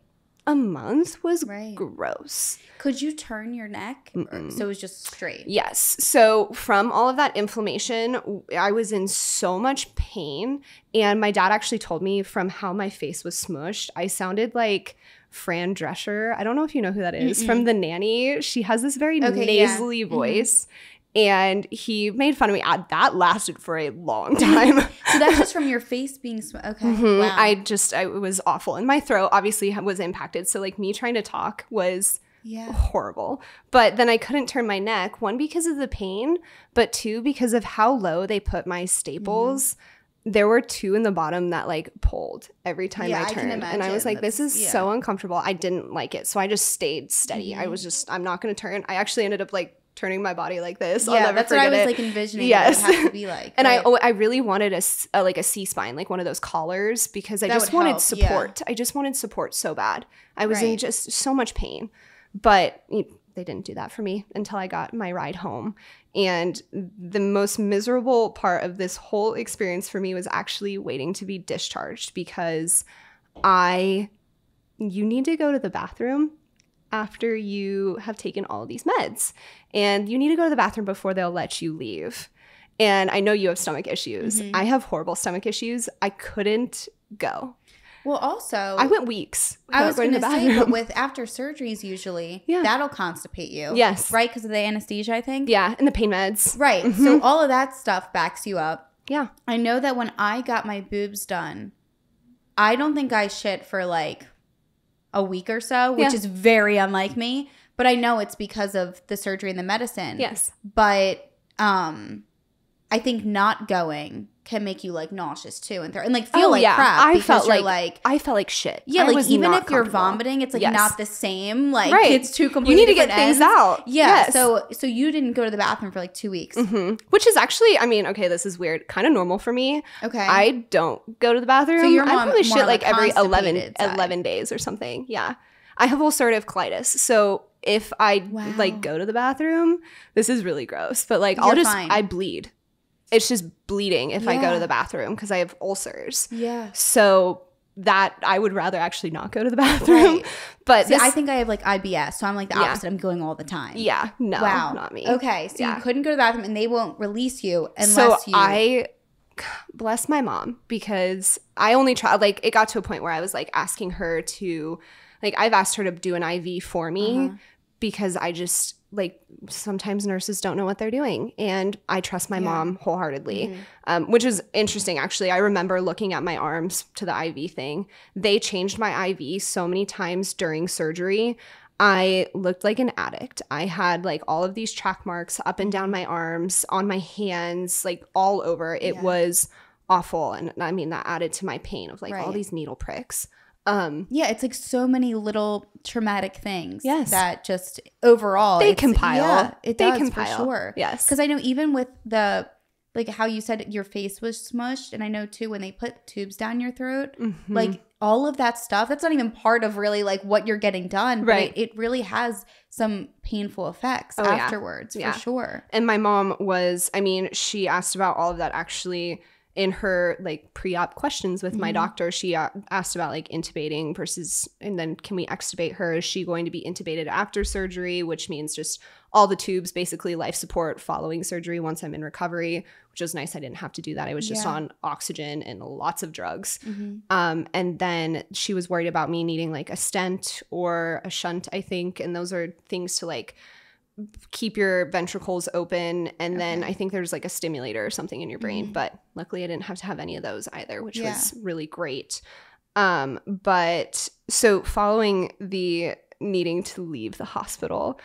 a month was Right. gross. Could you turn your neck Mm-mm. so it was just straight? Yes. So from all of that inflammation, I was in so much pain. And my dad actually told me from how my face was smushed, I sounded like Fran Drescher. I don't know if you know who that is. From The Nanny. She has this very Okay, yeah. nasally Mhm. voice. And he made fun of me. That lasted for a long time. So that's just from your face being sm- okay. Mhm. Wow. I just, I, it was awful. And my throat obviously was impacted. So, like, me trying to talk was yeah. horrible. But then I couldn't turn my neck, one because of the pain, but two because of how low they put my staples. Mm-hmm. There were two in the bottom that like pulled every time Yeah, I I turned. and I was like, this is yeah. so uncomfortable. I didn't like it. So I just stayed steady. I Mhm. was just, I'm not going to turn. I actually ended up like turning my body like this. I'll Yeah, that's what I was it. like envisioning. Yes. It to be like. And I, oh, I really wanted a like a C spine, like one of those collars, because I That just wanted help, yeah. support. I just wanted support so bad. I was in just so much pain, but you they didn't do that for me until I got my ride home. And the most miserable part of this whole experience for me was actually waiting to be discharged because I, you need to go to the bathroom after you have taken all these meds. And you need to go to the bathroom before they'll let you leave. And I know you have stomach issues. Mhm. I have horrible stomach issues. I couldn't go. well, also, I went weeks. I was going to say, but with after surgeries, usually Yeah. that'll constipate you. Yes. Right, because of the anesthesia, I think. Yeah, and the pain meds. Right. Mhm. So all of that stuff backs you up. Yeah. I know that when I got my boobs done, I don't think I shit for like a week or so, which Yeah. is very unlike me. But I know it's because of the surgery and the medicine. Yes. But um I think not going can make you like nauseous too and throw and like feel Oh, like yeah. crap. I felt like- like I felt like shit. yeah, I like even if you're vomiting, it's like Yes. not the same. Like Right. it's two You completely need to get different things out. Yeah. Yes. So so you didn't go to the bathroom for like two weeks. hmm Which is actually, I mean, okay, this is weird. Kind of normal for me. Okay. I don't go to the bathroom. So you're I probably shit like every 11, 11 days or something. Yeah. I have ulcerative colitis. So if I Wow. like go to the bathroom, this is really gross, but like I'll just, fine. I bleed. It's just bleeding if I go to the bathroom because I have ulcers. yeah. So that I would rather actually not go to the bathroom. Right. But See, this, I think I have like IBS, so I'm like the Yeah. opposite. I'm going all the time. yeah, no, wow. not me. Okay. So Yeah. you couldn't go to the bathroom and they won't release you unless so you I bless my mom because I only tried like it got to a point where I was like asking her to like I've asked her to do an IV for me Uh-huh. because I just like sometimes nurses don't know what they're doing and I trust my Yeah. mom wholeheartedly Mhm. um, which is interesting actually I remember looking at my arms to the IV thing they changed my IV so many times during surgery I looked like an addict. I had like all of these track marks up and down my arms, on my hands, like all over. It Yeah. was awful. And I mean, that added to my pain of like all these needle pricks. Um, Yeah, it's like so many little traumatic things. Yes. That just overall they compile. Yeah, it they does compile. for sure. Yes. Because I know even with the like how you said your face was smushed, and I know too when they put tubes down your throat, Mhm. like all of that stuff. That's not even part of really like what you're getting done. Right. It, it really has some painful effects Oh, afterwards Yeah. for sure. and my mom was, I mean, she asked about all of that actually in her like pre-op questions with my Mhm. doctor she uh, asked about like intubating versus and then can we extubate her is she going to be intubated after surgery which means just all the tubes basically life support following surgery once i'm in recovery which was nice i didn't have to do that i was just Yeah. on oxygen and lots of drugs Mhm. um, and then she was worried about me needing like a stent or a shunt, I think. And those are things to like keep your ventricles open. And then I think there's like a stimulator or something in your brain. Mhm. But luckily I didn't have to have any of those either, which Yeah. was really great. Um, but so following the needing to leave the hospital,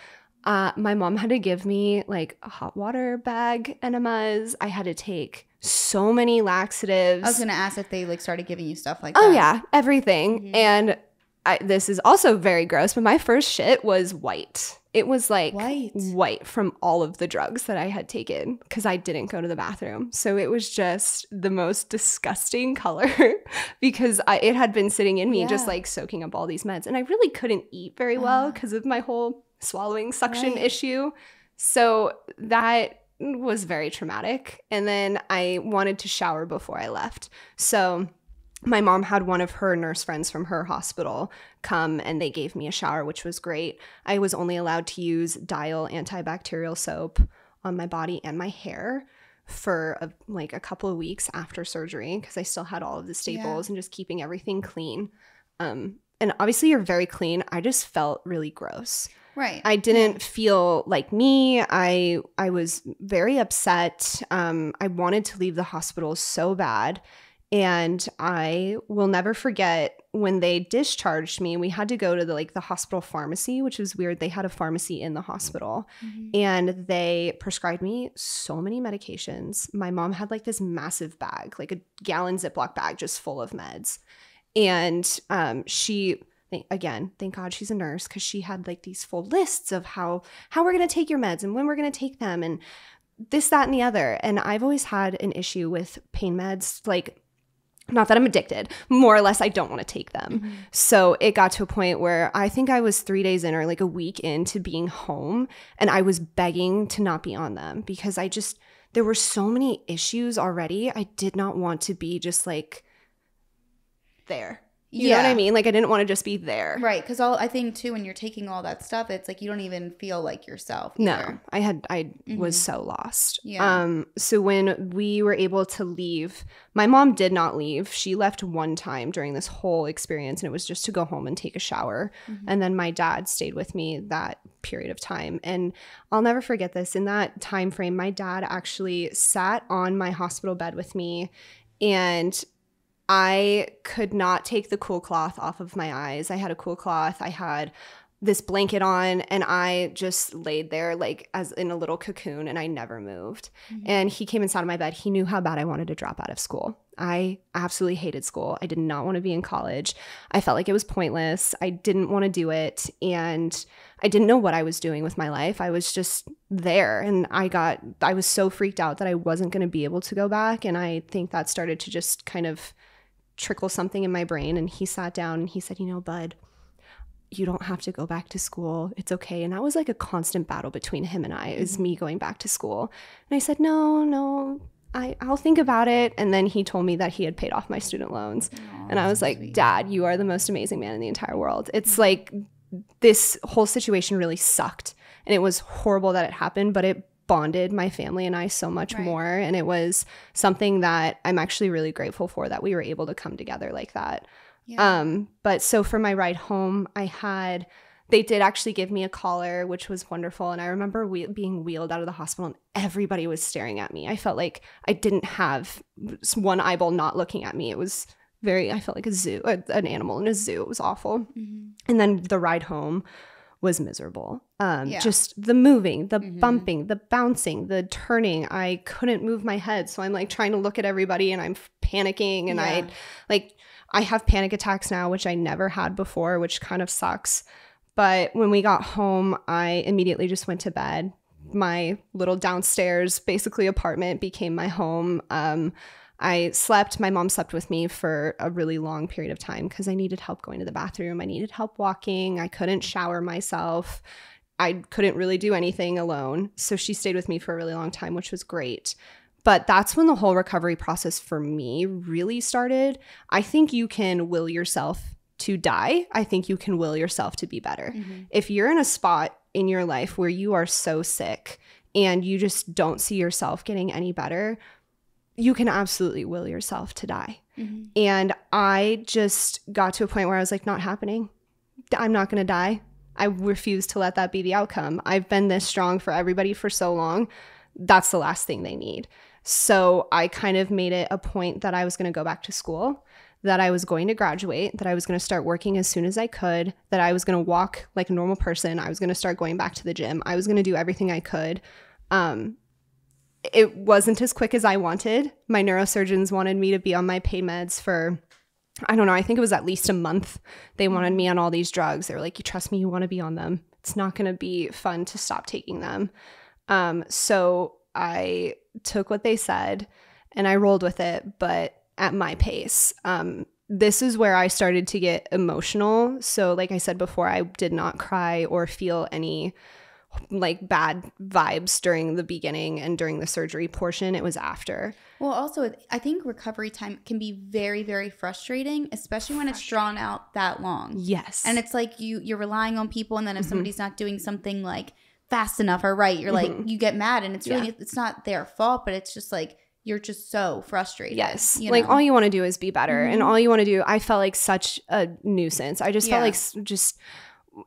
uh, my mom had to give me like a hot water bag enemas. I had to take so many laxatives. I was gonna ask if they like started giving you stuff like Oh that. yeah, everything. Mhm. And I, this is also very gross, but my first shit was white. It was like White. white from all of the drugs that I had taken because I didn't go to the bathroom. So it was just the most disgusting color because I, it had been sitting in me, just like soaking up all these meds. And I really couldn't eat very well uh-huh. because of my whole swallowing suction Right. issue. So that was very traumatic. And then I wanted to shower before I left. So my mom had one of her nurse friends from her hospital come and they gave me a shower, which was great. I was only allowed to use Dial antibacterial soap on my body and my hair for a, like a couple of weeks after surgery because I still had all of the staples and just keeping everything clean. Um, and obviously, you're very clean. I just felt really gross. Right. I didn't feel like me. I I was very upset. Um, I wanted to leave the hospital so bad. And I will never forget when they discharged me. We had to go to the like the hospital pharmacy, which was weird. They had a pharmacy in the hospital Mhm. and they prescribed me so many medications. My mom had like this massive bag, like a gallon Ziploc bag just full of meds. And um, she, again, thank God she's a nurse because she had like these full lists of how how we're gonna take your meds and when we're gonna take them and this, that, and the other. And I've always had an issue with pain meds, like not that I'm addicted, more or less I don't want to take them. Mhm. So it got to a point where I think I was three days in or like a week into being home and I was begging to not be on them because I just, there were so many issues already. I did not want to be just like there. You know what I mean? Like I didn't want to just be there. Right, because all I think too, when you're taking all that stuff, it's like you don't even feel like yourself. No. I had I was Mhm. so lost. Yeah. Um so when we were able to leave, my mom did not leave. She left one time during this whole experience and it was just to go home and take a shower. Mhm. And then my dad stayed with me that period of time and I'll never forget this. In that time frame, my dad actually sat on my hospital bed with me and I could not take the cool cloth off of my eyes. I had a cool cloth. I had this blanket on and I just laid there like as in a little cocoon and I never moved. Mm-hmm. And he came inside of my bed. He knew how bad I wanted to drop out of school. I absolutely hated school. I did not want to be in college. I felt like it was pointless. I didn't want to do it and I didn't know what I was doing with my life. I was just there and I got I was so freaked out that I wasn't going to be able to go back and I think that started to just kind of trickle something in my brain and he sat down and he said, "You know, bud, you don't have to go back to school. It's okay. And that was like a constant battle between him and I, is mm-hmm. me going back to school. And I said, no, no, I, I'll think about it. And then he told me that he had paid off my student loans. Aww, and I was like, sweet. Dad, you are the most amazing man in the entire world. It's mm-hmm. like this whole situation really sucked. And it was horrible that it happened, but it bonded my family and I so much right. more. And it was something that I'm actually really grateful for that we were able to come together like that. Yeah. Um, but so for my ride home, I had they did actually give me a collar, which was wonderful. And I remember we- being wheeled out of the hospital and everybody was staring at me. I felt like I didn't have one eyeball not looking at me. It was very, I felt like a zoo, an animal in a zoo. It was awful. Mm-hmm. And then the ride home was miserable. Um, yeah. Just the moving, the mm-hmm. bumping, the bouncing, the turning. I couldn't move my head. So I'm like trying to look at everybody and I'm panicking and yeah. I like I have panic attacks now, which I never had before, which kind of sucks. But when we got home, I immediately just went to bed. My little downstairs, basically apartment, became my home. Um, I slept, my mom slept with me for a really long period of time because I needed help going to the bathroom. I needed help walking. I couldn't shower myself. I couldn't really do anything alone. So she stayed with me for a really long time, which was great. But that's when the whole recovery process for me really started. I think you can will yourself to die. I think you can will yourself to be better. Mm-hmm. If you're in a spot in your life where you are so sick and you just don't see yourself getting any better, you can absolutely will yourself to die. Mm-hmm. And I just got to a point where I was like, not happening. I'm not going to die. I refuse to let that be the outcome. I've been this strong for everybody for so long. That's the last thing they need. So I kind of made it a point that I was going to go back to school, that I was going to graduate, that I was going to start working as soon as I could, that I was going to walk like a normal person. I was going to start going back to the gym. I was going to do everything I could. Um, it wasn't as quick as I wanted. My neurosurgeons wanted me to be on my pain meds for, I don't know, I think it was at least a month. They wanted me on all these drugs. They were like, you trust me, you want to be on them. It's not going to be fun to stop taking them. Um, so I took what they said and I rolled with it, but at my pace. Um, this is where I started to get emotional. So, like I said before, I did not cry or feel any like bad vibes during the beginning and during the surgery portion. It was after. Well, also, I think recovery time can be very, very frustrating, especially when it's drawn out that long. Yes. And it's like you you're relying on people, and then if mm-hmm. somebody's not doing something like fast enough or right. You're mm-hmm. like you get mad and it's really yeah. it's not their fault, but it's just like you're just so frustrated. Yes. You know? Like all you want to do is be better. Mm-hmm. And all you want to do, I felt like such a nuisance. I just yeah. felt like just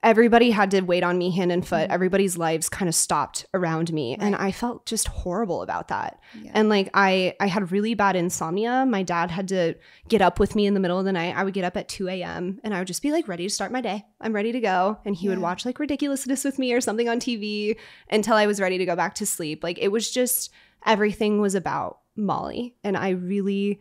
everybody had to wait on me hand and foot. Mm-hmm. Everybody's lives kind of stopped around me. Right. And I felt just horrible about that. Yeah. And like I I had really bad insomnia. My dad had to get up with me in the middle of the night. I would get up at 2 a.m. and I would just be like ready to start my day. I'm ready to go. And he yeah. would watch like ridiculousness with me or something on TV until I was ready to go back to sleep. Like it was just everything was about Molly. And I really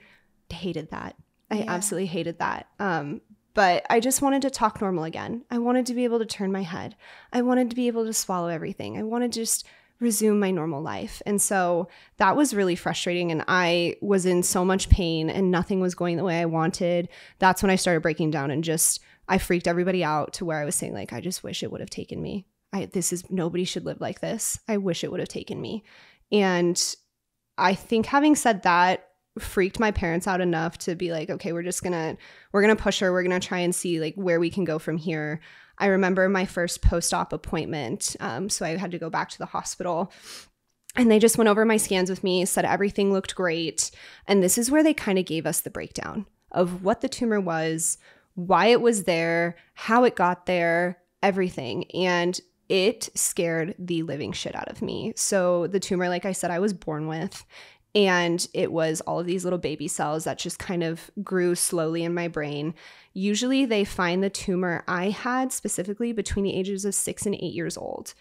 hated that. I yeah. absolutely hated that. Um, but I just wanted to talk normal again. I wanted to be able to turn my head. I wanted to be able to swallow everything. I wanted to just resume my normal life. And so that was really frustrating. And I was in so much pain and nothing was going the way I wanted. That's when I started breaking down and just, I freaked everybody out to where I was saying, like, I just wish it would have taken me. I, this is, nobody should live like this. I wish it would have taken me. And I think having said that, freaked my parents out enough to be like okay we're just gonna we're gonna push her. We're gonna try and see like where we can go from here. I remember my first post-op appointment um, so i had to go back to the hospital. And they just went over my scans with me said everything looked great. And this is where they kind of gave us the breakdown of what the tumor was why it was there how it got there everything. And it scared the living shit out of me. So the tumor like i said i was born with And it was all of these little baby cells that just kind of grew slowly in my brain. Usually, they find the tumor I had specifically between the ages of six and eight years old.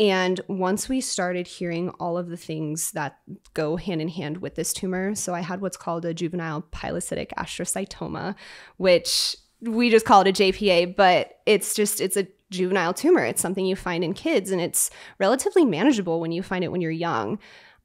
And once we started hearing all of the things that go hand in hand with this tumor, so I had what's called a juvenile pilocytic astrocytoma, which we just call it a JPA, but it's just it's a juvenile tumor. It's something you find in kids, and it's relatively manageable when you find it when you're young.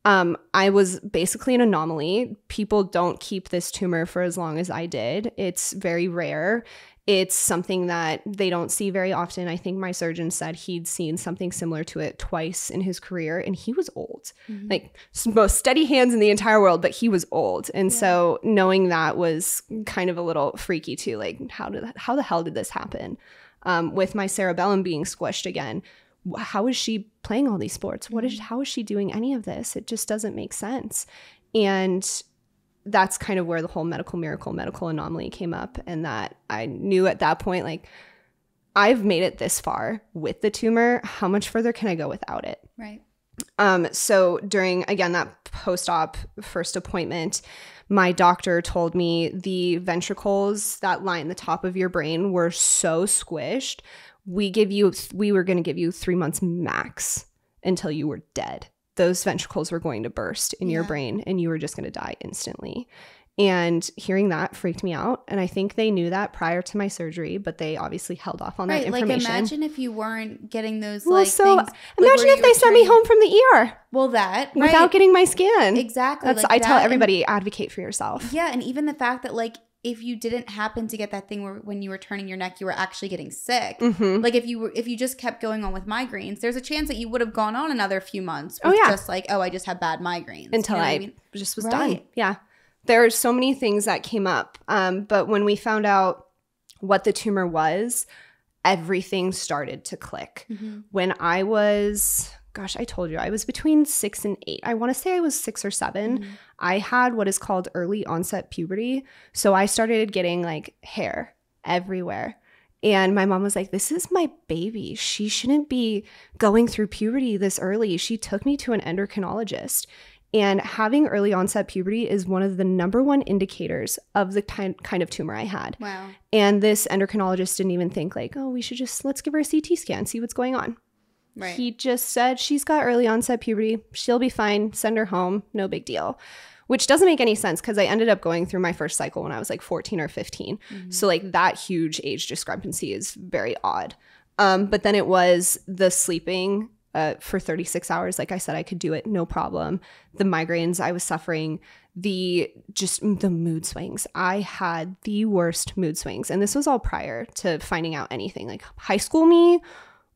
Um, I was basically an anomaly. People don't keep this tumor for as long as I did. It's very rare it's something that they don't see very often. I think my surgeon said he'd seen something similar to it twice in his career, and he was old, mm-hmm. like most steady hands in the entire world, but he was old. And yeah. so knowing that was kind of a little freaky too. Like, how did how the hell did this happen? Um, with my cerebellum being squished again, how is she playing all these sports? What is mm-hmm. how is she doing any of this? It just doesn't make sense. And that's kind of where the whole medical miracle, medical anomaly came up. And that I knew at that point, like, I've made it this far with the tumor. How much further can I go without it? Right. Um, so during again that post-op first appointment, my doctor told me the ventricles that line the top of your brain were so squished. We give you we were going to give you 3 months max until you were dead those ventricles were going to burst in yeah. your brain and you were just going to die instantly. And hearing that freaked me out. And I think they knew that prior to my surgery, but they obviously held off on right, that information. Like imagine if you weren't getting those well, like so things, imagine like if they sent me home from the ER. Well that without right. getting my scan. Exactly. That's like I that tell everybody and, advocate for yourself. Yeah. And even the fact that like if you didn't happen to get that thing where when you were turning your neck you were actually getting sick mm-hmm. like if you were if you just kept going on with migraines there's a chance that you would have gone on another few months oh yeah just like oh i just have bad migraines until you know I, I mean? just was right. done yeah there are so many things that came up um, but when we found out what the tumor was everything started to click mm-hmm. when i was gosh, I told you I was between six and eight. I want to say I was six or 7 mm-hmm. I had what is called early onset puberty. So I started getting like hair everywhere. And my mom was like, This is my baby. She shouldn't be going through puberty this early. She took me to an endocrinologist. And having early onset puberty is one of the number one indicators of the kind kind of tumor I had. Wow. And this endocrinologist didn't even think like, oh, we should just let's give her a CT scan, see what's going on. Right. He just said she's got early onset puberty. She'll be fine. Send her home. No big deal. Which doesn't make any sense because I ended up going through my first cycle when I was like 14 or 15. Mm-hmm. So, like, that huge age discrepancy is very odd. Um, but then it was the sleeping uh, for 36 hours. Like I said, I could do it no problem. The migraines I was suffering, the just the mood swings. I had the worst mood swings. And this was all prior to finding out anything. Like high school me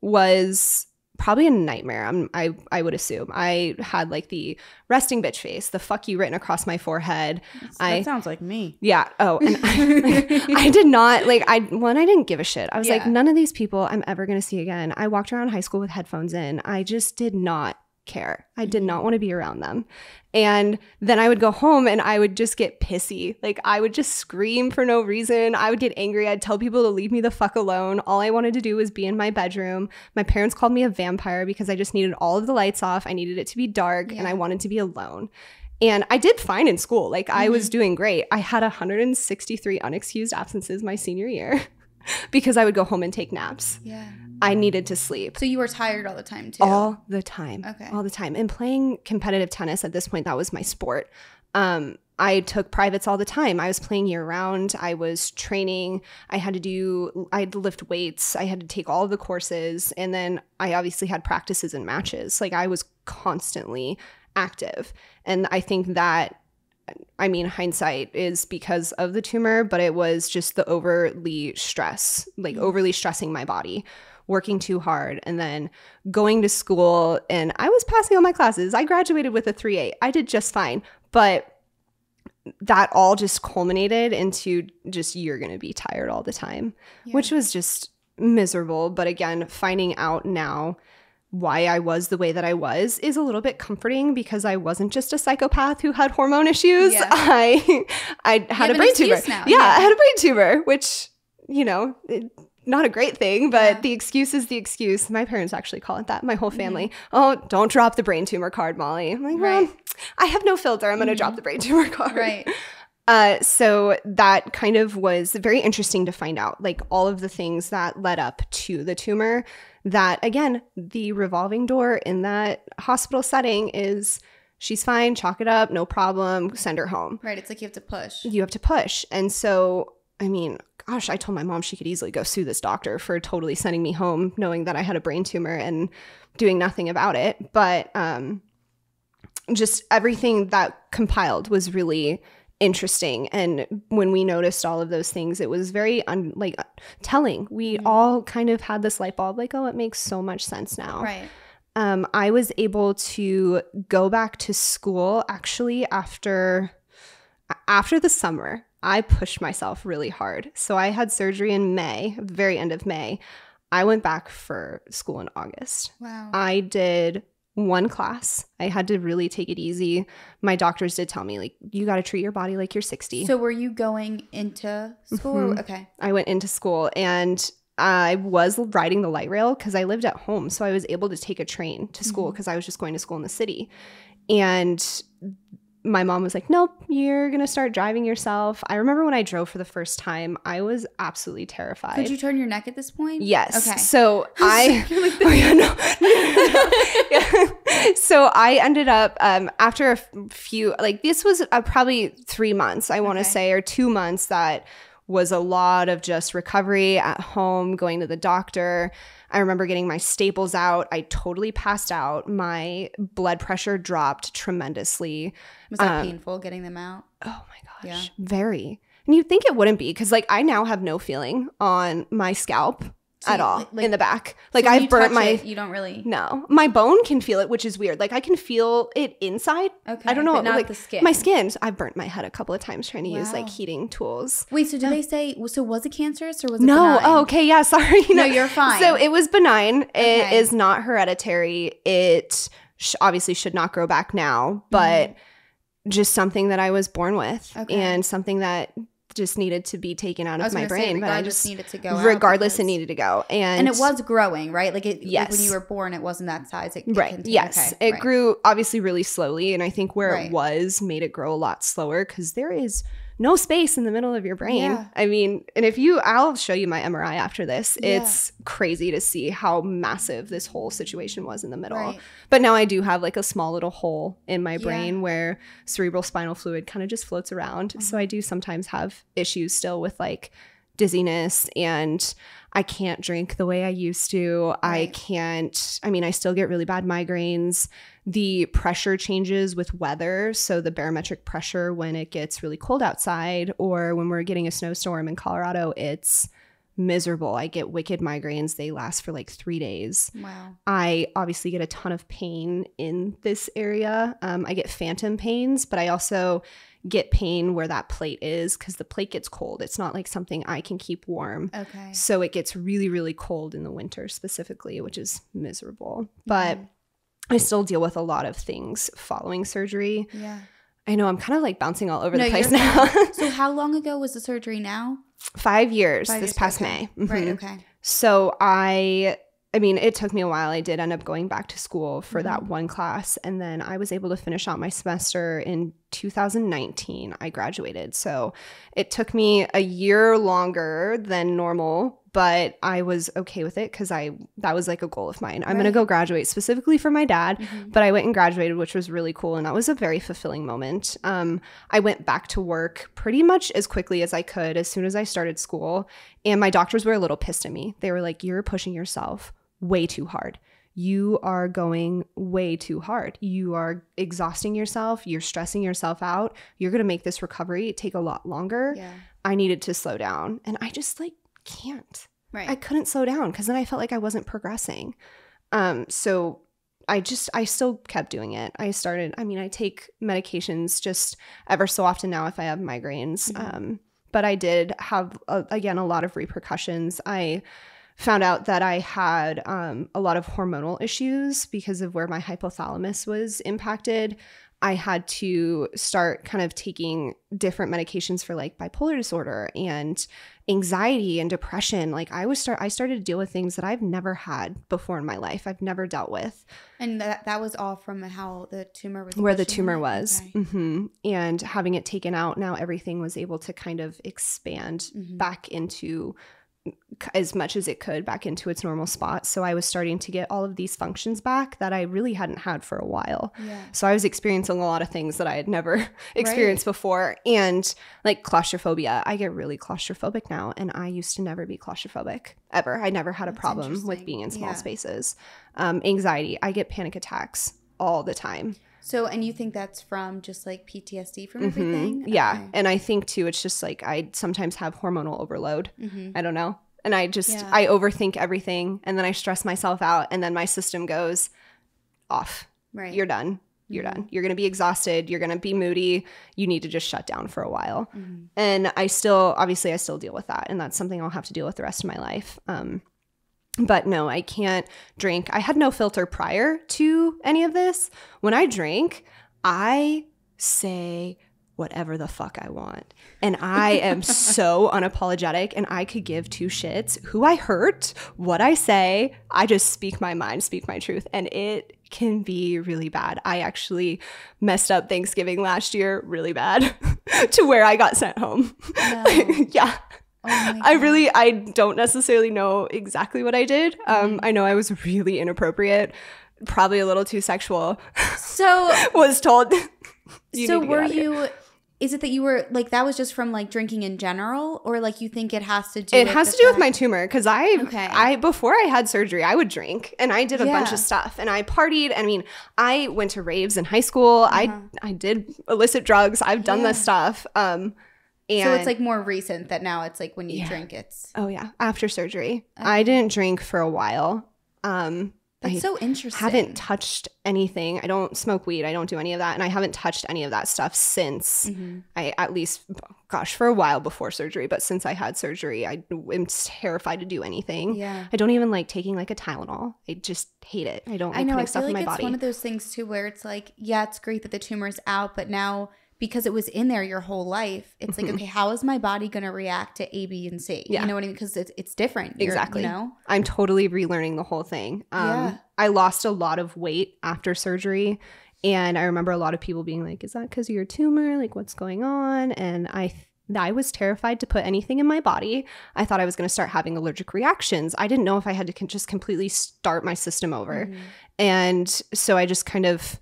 was probably a nightmare. I'm, I I would assume. I had like the resting bitch face, the fuck you written across my forehead. That's, I, that sounds like me. Yeah. Oh, and I, I did not like I one. I didn't give a shit. I was yeah. like, none of these people I'm ever gonna see again. I walked around high school with headphones in. I just did not care. I did not want to be around them. And then I would go home and I would just get pissy. Like I would just scream for no reason. I would get angry. I'd tell people to leave me the fuck alone. All I wanted to do was be in my bedroom. My parents called me a vampire because I just needed all of the lights off. I needed it to be dark yeah. and I wanted to be alone. And I did fine in school. Like I mm-hmm. was doing great. I had 163 unexcused absences my senior year because I would go home and take naps. Yeah. I needed to sleep. So you were tired all the time too? All the time. Okay. All the time. And playing competitive tennis at this point, that was my sport. Um, I took privates all the time. I was playing year round. I was training. I had to do, I had to lift weights. I had to take all the courses. And then I obviously had practices and matches. Like I was constantly active. And I think that, I mean, hindsight is because of the tumor, but it was just the overly stress, like mm-hmm. overly stressing my body working too hard, and then going to school. And I was passing all my classes. I graduated with a 3.8. I did just fine. But that all just culminated into just you're going to be tired all the time, yeah. which was just miserable. But again, finding out now why I was the way that I was is a little bit comforting because I wasn't just a psychopath who had hormone issues. Yeah. I I had a brain tumor. Yeah, yeah, I had a brain tumor, which you know, it, not a great thing, but Yeah. the excuse is the excuse. My parents actually call it that. My whole family. Oh, don't drop the brain tumor card, Molly. I'm like, well, Right. I have no filter. I'm going to drop the brain tumor card. Right. Uh, so that kind of was very interesting to find out, like all of the things that led up to the tumor. That again, the revolving door in that hospital setting is she's fine, chalk it up, no problem, send her home. Right. It's like you have to push. You have to push. And so, I mean, gosh, I told my mom she could easily go sue this doctor for totally sending me home, knowing that I had a brain tumor and doing nothing about it. But um, just everything that compiled was really interesting and when we noticed all of those things it was very un- like telling we Mhm. all kind of had this light bulb like oh it makes so much sense now Right. um, I was able to go back to school actually after after the summer. I pushed myself really hard. So I had surgery in May, very end of May. I went back for school in August. Wow. I did one class. I had to really take it easy. My doctors did tell me like you got to treat your body like you're 60. so were you going into school? Mhm. okay. I went into school and I was riding the light rail because I lived at home. So I was able to take a train to school Mhm. because I was just going to school in the city. And my mom was like, Nope, you're going to start driving yourself. I remember when I drove for the first time, I was absolutely terrified. Could you turn your neck at this point? Yes. Okay. So I. Oh, yeah, no. Yeah. So I ended up um, after a f- few, like this was uh, probably three months, I want to Okay. say, or two months that was a lot of just recovery at home, going to the doctor. I remember getting my staples out. I totally passed out. My blood pressure dropped tremendously. Was that Um, painful getting them out? Oh my gosh. Yeah. Very. And you'd think it wouldn't be because, like, I now have no feeling on my scalp So at all like- in the back. Like, So I've burnt my. it, you don't really. No, my bone can feel it, which is weird. Like I can feel it inside. Okay. I don't know, But not like, the skin. My skin. I've burnt my head a couple of times trying to use like heating tools. Wait. So did they say? So was it cancerous or was it? No. benign? Oh, okay. Yeah. Sorry. No, you're fine. So it was benign. It Okay. is not hereditary. It sh- obviously should not grow back now, but just something that I was born with Mm-hmm. Okay. and something that just needed to be taken out of my brain. say, but I just needed to go. out regardless, it needed to go. And And it was growing, right? Like it. Like Yes. when you were born, it wasn't that size. It, it Right. continued- Yes. okay, It right. grew obviously really slowly. And I think where Right. it was made it grow a lot slower because there is no space in the middle of your brain. Yeah. I mean, and if you, I'll show you my MRI after this. Yeah. It's crazy to see how massive this whole situation was in the middle. Right. But now I do have like a small little hole in my Yeah. brain where cerebral spinal fluid kind of just floats around. So Mhm. I do sometimes have issues still with like dizziness and I can't drink the way I used to. I can't, I mean, I still get really bad migraines. The pressure changes with weather. So the barometric pressure when it gets really cold outside or when we're getting a snowstorm in Colorado, it's miserable. I get wicked migraines. They last for like three days. Wow. I obviously get a ton of pain in this area. Um, I get phantom pains, but I also get pain where that plate is because the plate gets cold. It's not like something I can keep warm. Okay. So it gets really, really cold in the winter specifically, which is miserable. But Mhm. I still deal with a lot of things following surgery. Yeah. I know I'm kind of like bouncing all over No, the place now. So how long ago was the surgery now? Five years Five this years, past okay. May. Right. Mhm. Okay. So I I mean, it took me a while. I did end up going back to school for that Mhm. one class and then I was able to finish out my semester in 2019. I graduated. So it took me a year longer than normal, but I was okay with it cuz I that was like a goal of mine. I'm going to go graduate specifically for my dad, Mhm. but I went and graduated, which was really cool. And that was a very fulfilling moment. Um, I went back to work pretty much as quickly as I could as soon as I started school. And my doctors were a little pissed at me. They were like, You're pushing yourself way too hard. You are going way too hard. You are exhausting yourself. You're stressing yourself out. You're going to make this recovery take a lot longer. Yeah. I needed to slow down. And I just like can't. Right. I couldn't slow down because then I felt like I wasn't progressing. Um, so I just I still kept doing it. I started. I mean, I take medications just ever so often now if I have migraines. Mhm. Um, but I did have a, again a lot of repercussions. I found out that I had um, a lot of hormonal issues because of where my hypothalamus was impacted. I had to start kind of taking different medications for like bipolar disorder and anxiety and depression. Like I was start I started to deal with things that I've never had before in my life. I've never dealt with. And that that was all from how the tumor was Where the tumor was. Okay. hmm And having it taken out, now everything was able to kind of expand Mhm. back into as much as it could back into its normal spot. So I was starting to get all of these functions back that I really hadn't had for a while. Yeah. So I was experiencing a lot of things that I had never experienced before. And like claustrophobia, I get really claustrophobic now. And I used to never be claustrophobic ever. I never had a That's problem with being in small Yeah. spaces. Um, anxiety, I get panic attacks all the time. So, and you think that's from just like PTSD from Mhm. everything? Yeah. And I think too, it's just like I sometimes have hormonal overload. hmm I don't know. And I just, Yeah. I overthink everything. And then I stress myself out. And then my system goes off. Right. You're done. You're Mhm. done. You're going to be exhausted. You're going to be moody. You need to just shut down for a while. Mhm. And I still, obviously, I still deal with that. And that's something I'll have to deal with the rest of my life. Um, but no, I can't drink. I had no filter prior to any of this. When I drink, I say whatever the fuck I want. And I am so unapologetic and I could give two shits who I hurt, what I say. I just speak my mind, speak my truth. And it can be really bad. I actually messed up Thanksgiving last year really bad to where I got sent home. No. yeah. Oh I really I don't necessarily know exactly what I did. Um Mhm. I know I was really inappropriate, probably a little too sexual. So, was told so to were you? Is it that you were like that was just from like drinking in general, or like you think it has to do? It with has to do with my tumor because I, Okay. I before I had surgery, I would drink and I did a bunch of stuff and I partied. I mean, I went to raves in high school. Uh-huh. I I did illicit drugs. I've done this stuff. Um, and So it's like more recent that now it's like when you Yeah. drink, it's oh yeah, after surgery, Okay. I didn't drink for a while. Um, that's I so interesting. haven't touched anything. I don't smoke weed. I don't do any of that, and I haven't touched any of that stuff since. Mhm. I at least, gosh, for a while before surgery, but since I had surgery, I am terrified to do anything. Yeah. I don't even like taking like a Tylenol. I just hate it. I don't like I know. putting I stuff feel in like my it's body. one of those things too, where it's like, yeah, it's great that the tumor is out, but now because it was in there your whole life, it's like, Mhm. okay, how is my body going to react to A, B, and C? Yeah. You know what I mean? Because it's it's different. You're- Exactly. You know. I'm totally relearning the whole thing. Um, Yeah. I lost a lot of weight after surgery. And I remember a lot of people being like, is that because of your tumor? Like, what's going on? And I, I was terrified to put anything in my body. I thought I was going to start having allergic reactions. I didn't know if I had to con- just completely start my system over. Mhm. And so I just kind of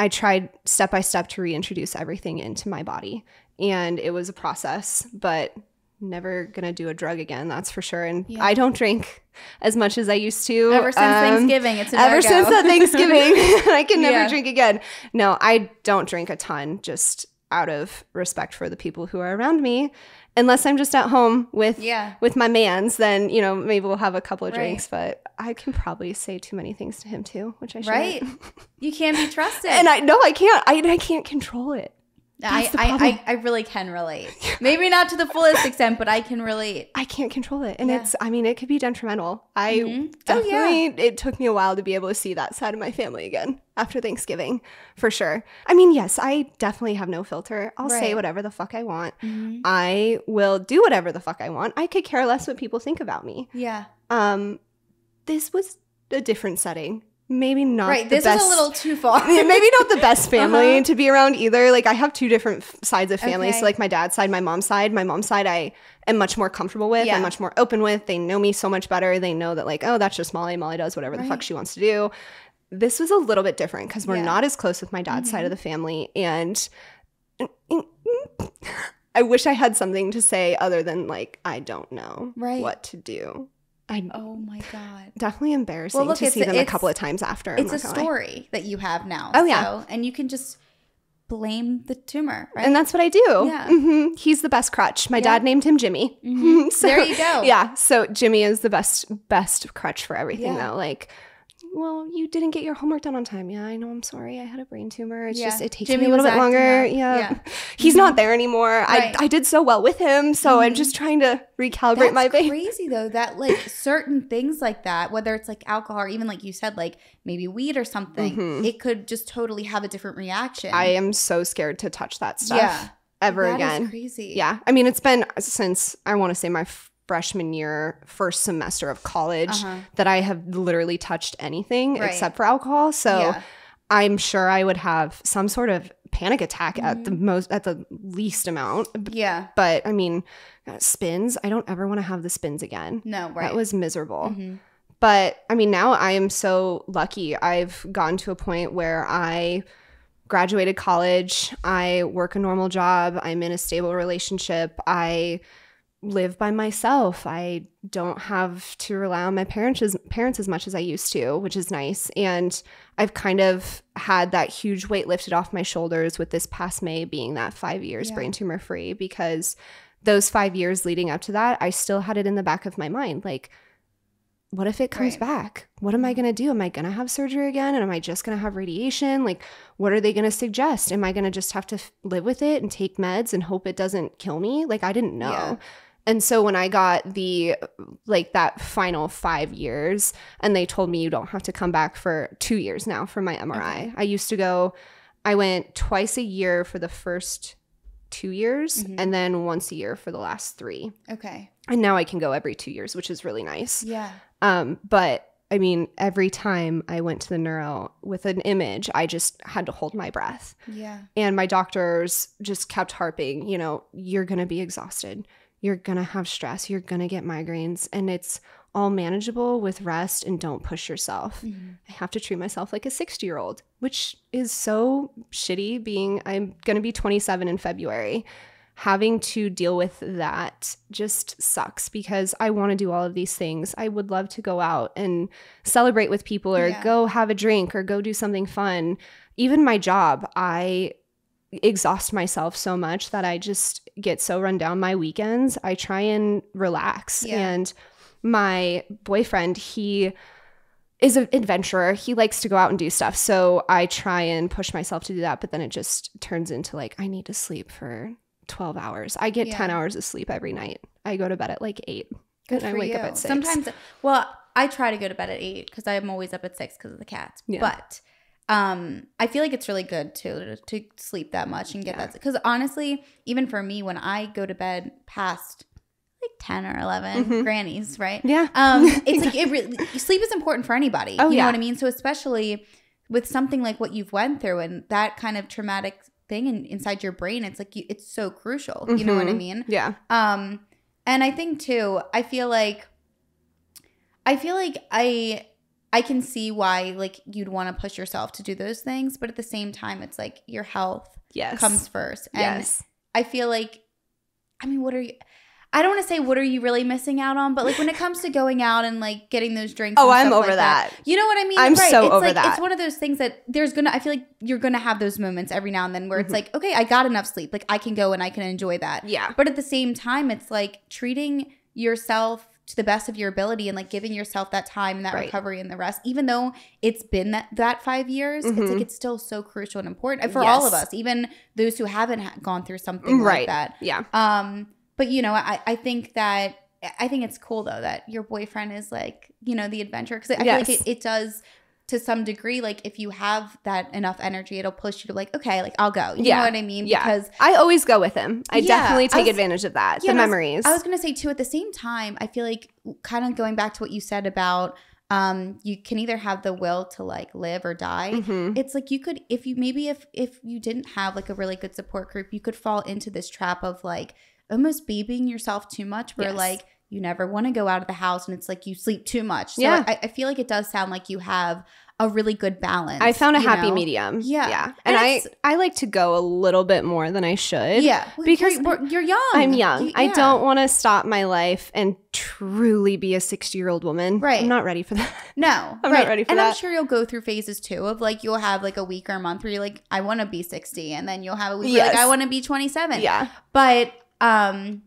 I tried step by step to reintroduce everything into my body. And it was a process, but never gonna do a drug again, that's for sure. And Yeah. I don't drink as much as I used to. Ever since Um, Thanksgiving, it's a Ever since that Thanksgiving, I can never Yeah. drink again. No, I don't drink a ton just out of respect for the people who are around me. Unless I'm just at home with yeah. with my man's, then you know maybe we'll have a couple of Right. drinks. But I can probably say too many things to him too, which I should. Right. You can't be trusted. and I no, I can't. I I can't control it. I, I. I, I really can relate. Maybe not to the fullest extent, but I can relate. I can't control it, and Yeah. it's. I mean, it could be detrimental. I Mhm. Oh, yeah. definitely. It took me a while to be able to see that side of my family again after Thanksgiving, for sure. I mean, yes, I definitely have no filter. I'll say whatever the fuck I want. Mhm. I will do whatever the fuck I want. I could care less what people think about me. Yeah. Um, this was a different setting. Maybe not right. the This best. is a little too far. Maybe not the best family Uh-huh. to be around either. Like I have two different f- sides of family. Okay. So like my dad's side, my mom's side. My mom's side, I am much more comfortable with. Yeah. I'm much more open with. They know me so much better. They know that like, oh, that's just Molly. Molly does whatever the fuck she wants to do. This was a little bit different because we're Yeah. not as close with my dad's side Mhm. of the family, and I wish I had something to say other than like I don't know Right. what to do. I oh my god. definitely embarrassing Well, look, to see a- them a couple of times after. I'm It's a not gonna lie. story that you have now. Oh, yeah. so- and you can just blame the tumor, right? And that's what I do. Yeah. hmm He's the best crutch. My Yeah. dad named him Jimmy. Mhm. So, there you go. Yeah. So Jimmy is the best best crutch for everything Yeah. though. Like well, you didn't get your homework done on time. Yeah, I know. I'm sorry. I had a brain tumor. It's Yeah. just it takes Jimmy me a little bit longer. Yeah. Yeah. He's not there anymore. Right. I I did so well with him, so I'm Mhm. just trying to recalibrate That's my baby. crazy though that like certain things like that, whether it's like alcohol or even like you said, like maybe weed or something, Mhm. it could just totally have a different reaction. I am so scared to touch that stuff yeah ever that again. crazy. Yeah. I mean, it's been since I want to say my freshman year, first semester of college, Uh-huh. that I have literally touched anything Right. except for alcohol. So yeah. I'm sure I would have some sort of panic attack at the Mhm. most, at the least amount. Yeah. But I mean, uh, spins, I don't ever want to have the spins again. No, right. That was miserable. Mhm. But I mean, now I am so lucky. I've gotten to a point where I graduated college, I work a normal job, I'm in a stable relationship, I live by myself. I don't have to rely on my parents as, parents as much as I used to, which is nice. And I've kind of had that huge weight lifted off my shoulders with this past May being that 5 years Yeah. brain tumor free because those 5 years leading up to that, I still had it in the back of my mind like what if it comes Right. back? What am I going to do? Am I going to have surgery again? And am I just going to have radiation? Like, what are they going to suggest? Am I going to just have to live with it and take meds and hope it doesn't kill me? Like, I didn't know. Yeah. And so when I got the, like, that final five years, and they told me you don't have to come back for two years now for my MRI. Okay. I used to go, I went twice a year for the first two years, Mhm. and then once a year for the last three. Okay. And now I can go every two years, which is really nice. Yeah. Um, but I mean, every time I went to the neuro with an image, I just had to hold my breath. Yeah. And my doctors just kept harping, you know, you're going to be exhausted. You're going to have stress. You're going to get migraines. And it's all manageable with rest and don't push yourself. Mhm. I have to treat myself like a 60 year old, which is so shitty being, I'm going to be 27 in February. Having to deal with that just sucks because I want to do all of these things. I would love to go out and celebrate with people or Yeah. go have a drink or go do something fun. Even my job, I exhaust myself so much that I just get so run down my weekends. I try and relax. Yeah. And my boyfriend, he is an adventurer. He likes to go out and do stuff. So I try and push myself to do that, but then it just turns into like I need to sleep for 12 hours. I get Yeah. 10 hours of sleep every night. I go to bed at like 8. Good and I wake you. up at 6. Sometimes, well, I try to go to bed at eight because I'm always up at six because of the cats. Yeah. But um, I feel like it's really good to to sleep that much and get Yeah. that. Because honestly, even for me, when I go to bed past like ten or 11 Mhm. grannies, right? yeah. Um, it's like it really sleep is important for anybody. Oh, you yeah. know what I mean? So especially with something like what you've went through and that kind of traumatic thing in, inside your brain, it's like you, it's so crucial. You know what I Mhm. mean? Yeah. Um, and I think too, I feel like, I feel like I, I can see why like you'd want to push yourself to do those things, but at the same time, it's like your health Yes. comes first. And yes. I feel like, I mean, what are you? I don't want to say what are you really missing out on, but like when it comes to going out and like getting those drinks. Oh, and I'm over like that. You know what I mean? I'm so it's over like, that. It's one of those things that there's gonna. I feel like you're gonna have those moments every now and then where Mhm. it's like, okay, I got enough sleep. Like I can go and I can enjoy that. Yeah. But at the same time, it's like treating yourself to the best of your ability and like giving yourself that time and that Right. recovery and the rest. Even though it's been that, that five years, it's Mhm. like it's still so crucial and important and for all of us, even those who haven't ha- gone through something Right. like that. Yeah. Um, but you know, I, I think that I think it's cool though that your boyfriend is like, you know, the adventure because I feel like it, it does to some degree. Like if you have that enough energy, it'll push you to like, okay, like I'll go. You Yeah. know what I mean? Yeah. Because I always go with him. I Yeah, definitely I take was- advantage of that. Yeah, the and I was- memories. I was gonna say too. At the same time, I feel like kind of going back to what you said about um, you can either have the will to like live or die. Mhm. It's like you could, if you maybe if if you didn't have like a really good support group, you could fall into this trap of like almost babying yourself too much, where Yes. like you never want to go out of the house, and it's like you sleep too much. So Yeah. I, I feel like it does sound like you have a really good balance. I found a happy know? medium. Yeah. Yeah. And And, I I like to go a little bit more than I should. Yeah, Because you're, you're young. I'm young. You- I don't want to stop my life and truly be a 60 year old woman. Right. I'm not ready for that. No, I'm right. not ready for that. and I'm sure you'll go through phases too of like you'll have like a week or a month where you're like, I want to be 60, and then you'll have a week where like I want to be 27. yeah. But um,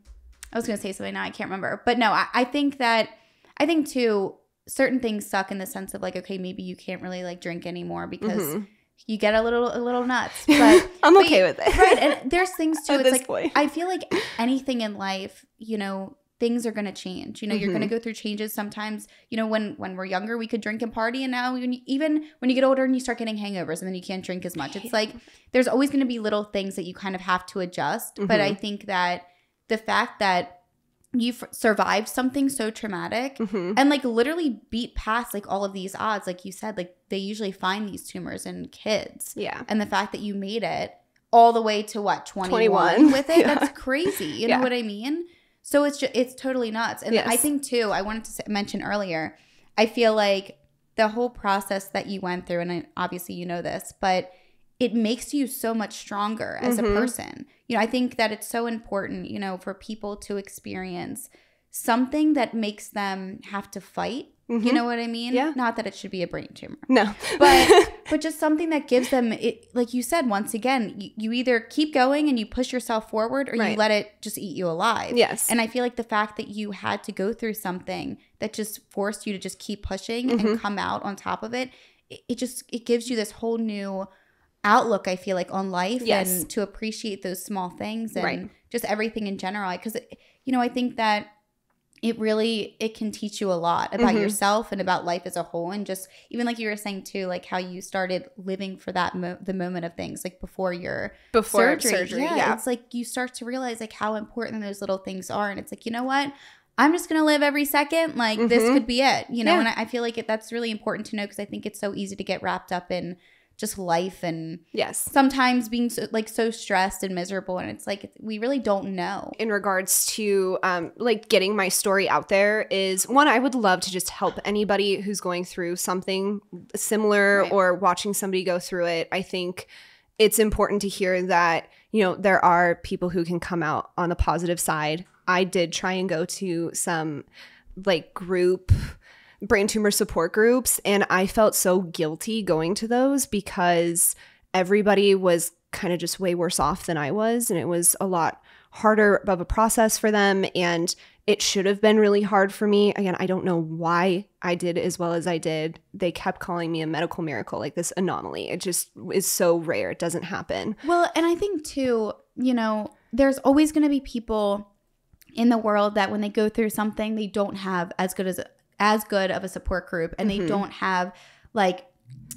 I was gonna say something now I can't remember. But no, I, I think that I think too certain things suck in the sense of like, okay, maybe you can't really like drink anymore because Mhm. you get a little a little nuts. But I'm but okay you- with it. right, and there's things too. At It's this like point. I feel like anything in life, you know, things are going to change. You know, you're going to Mm-hmm. go through changes sometimes. You know, when when we're younger, we could drink and party, and now when you, even when you get older and you start getting hangovers, and then you can't drink as much. It's like there's always going to be little things that you kind of have to adjust. But Mm-hmm. I think that the fact that you've survived something so traumatic Mhm. and like literally beat past like all of these odds like you said like they usually find these tumors in kids Yeah. and the fact that you made it all the way to what 21, 21. with it Yeah. that's crazy you Yeah. know what i mean so it's just it's totally nuts and Yes. i think too i wanted to mention earlier i feel like the whole process that you went through and I, obviously you know this but it makes you so much stronger as Mhm. a person you know i think that it's so important you know for people to experience something that makes them have to fight you Mhm. know what i mean Yeah. not that it should be a brain tumor No. but but just something that gives them it like you said once again you, you either keep going and you push yourself forward or you let it just eat you alive yes. and i feel like the fact that you had to go through something that just forced you to just keep pushing and Mhm. come out on top of it it, it just it gives you this whole new outlook i feel like on life Yes. and to appreciate those small things and Right. just everything in general because you know i think that it really it can teach you a lot about Mhm. yourself and about life as a whole and just even like you were saying too like how you started living for that mo- the moment of things like before your Before surgery, surgery. Yeah, yeah. it's like you start to realize like how important those little things are and it's like you know what i'm just gonna live every second like this Mhm. could be it you know Yeah. and I, I feel like it, that's really important to know because i think it's so easy to get wrapped up in just life and Yes. sometimes being so, like so stressed and miserable and it's like we really don't know in regards to um, like getting my story out there is one i would love to just help anybody who's going through something similar Right. or watching somebody go through it i think it's important to hear that you know there are people who can come out on the positive side i did try and go to some like group brain tumor support groups and i felt so guilty going to those because everybody was kind of just way worse off than i was and it was a lot harder of a process for them and it should have been really hard for me. Again i don't know why i did as well as i did. They kept calling me a medical miracle like this anomaly. It just is so rare. It doesn't happen. Well, and I think too, you know, there's always going to be people in the world that when they go through something, they don't have as good as as good of a support group, and they Mhm. don't have like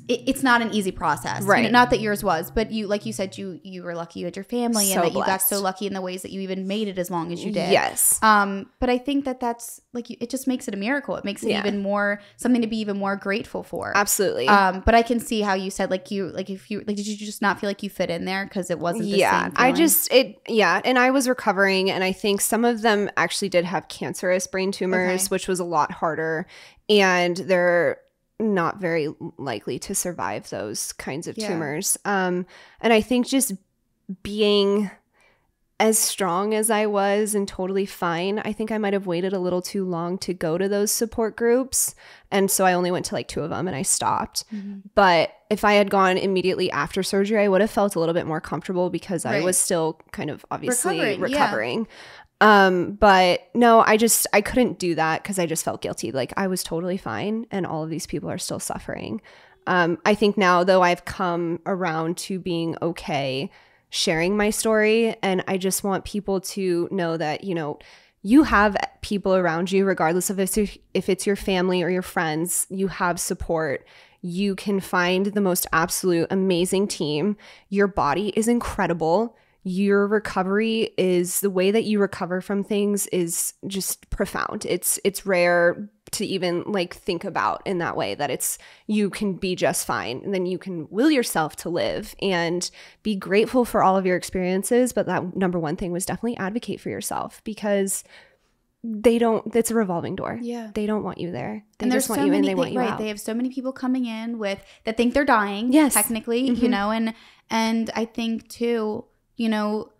it, it's not an easy process, Right. not that yours was, but you, like you said, you you were lucky you had your family, So and that you got so lucky in the ways that you even made it as long as you did. yes Um, but I think that that's like it just makes it a miracle. It makes it Yeah. even more something to be even more grateful for. absolutely Um, but I can see how you said like you like if you like did you just not feel like you fit in there because it wasn't the yeah i just it yeah and i was recovering and i think some of them actually did have cancerous brain tumors Okay. which was a lot harder and they're not very likely to survive those kinds of Yeah. tumors um and i think just being as strong as I was and totally fine, I think I might have waited a little too long to go to those support groups. And so I only went to like two of them and I stopped. Mhm. But if I had gone immediately after surgery, I would have felt a little bit more comfortable because I was still kind of obviously Recovering, recovering. Um, but no, I just I couldn't do that because I just felt guilty. Like I was totally fine and all of these people are still suffering. Um, I think now though I've come around to being okay sharing my story and I just want people to know that, you know, you have people around you regardless of if it's, if it's your family or your friends, you have support. You can find the most absolute amazing team. Your body is incredible. Your recovery is the way that you recover from things is just profound. It's it's rare to even like think about in that way that it's you can be just fine and then you can will yourself to live and be grateful for all of your experiences but that number one thing was definitely advocate for yourself because they don't it's a revolving door yeah. they don't want you there they and there's just want so you many in they want you right. out They have so many people coming in with that think they're dying. Yes. technically, you Mhm. know, and and I think too, you know,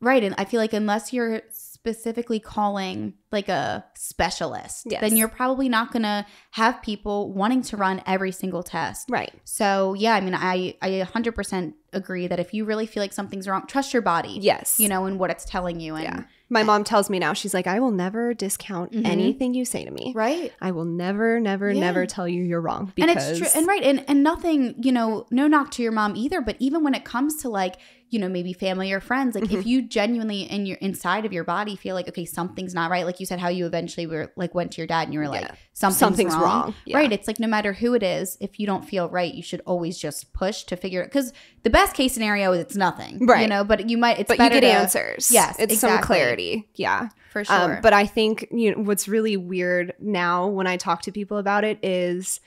right. And I feel like unless you're specifically calling like a specialist, Yes. then you're probably not going to have people wanting to run every single test. Right. So, yeah, I mean, I I 100% agree that if you really feel like something's wrong, trust your body. Yes. You know, and what it's telling you and Yeah. My mom tells me now, she's like, I will never discount Mhm. anything you say to me. right? I will never, never, Yeah. never tell you you're wrong. and Because it's true and right and and nothing you know no knock to your mom either but even when it comes to like you know maybe family or friends like Mm-hmm. if you genuinely in your inside of your body feel like okay something's not right like you said how you eventually were like went to your dad and you were like Yeah. something's, Something's wrong, wrong. Yeah. right it's like no matter who it is if you don't feel right you should always just push to figure it because the best case scenario is it's nothing Right. you know but you might it's but you get to- answers. Yes, It's some clarity. Yeah. for sure Um, but I think you know what's really weird now when I talk to people about it is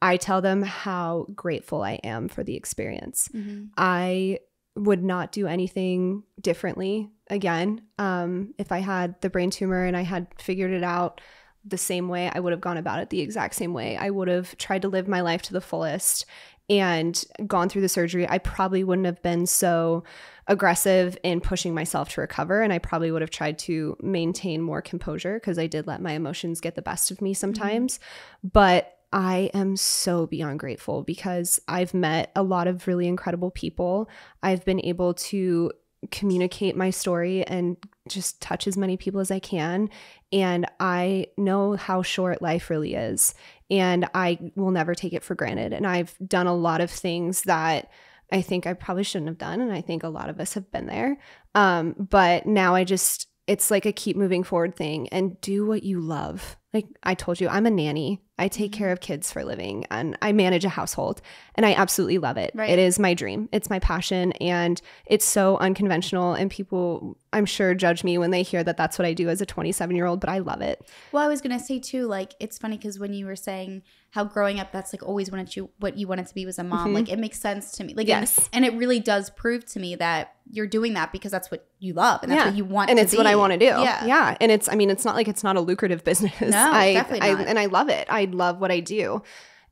I tell them how grateful I am for the experience. Mhm. I would not do anything differently again. Um, if I had the brain tumor and I had figured it out the same way, I would have gone about it the exact same way. I would have tried to live my life to the fullest and gone through the surgery. I probably wouldn't have been so aggressive in pushing myself to recover. And I probably would have tried to maintain more composure because I did let my emotions get the best of me sometimes. But I am so beyond grateful because I've met a lot of really incredible people. I've been able to communicate my story and just touch as many people as I can. And I know how short life really is. And I will never take it for granted. And I've done a lot of things that I think I probably shouldn't have done. And I think a lot of us have been there. Um, but now I just, it's like a keep moving forward thing and do what you love. Like I told you, I'm a nanny. I take care of kids for a living and I manage a household and I absolutely love it. Right. It is my dream. It's my passion and it's so unconventional and people I'm sure judge me when they hear that that's what I do as a 27 year old, but I love it. Well, I was gonna say too, like it's funny because when you were saying how growing up, that's like always wanted you what you wanted to be was a mom. Mhm. Like it makes sense to me. Like Yes. and, and it really does prove to me that you're doing that because that's what you love and that's Yeah. what you want. and to it's what. I want to do. Yeah, Yeah. And it's, I mean, it's not like it's not a lucrative business. No, I, definitely I. And I love it. I love what I do.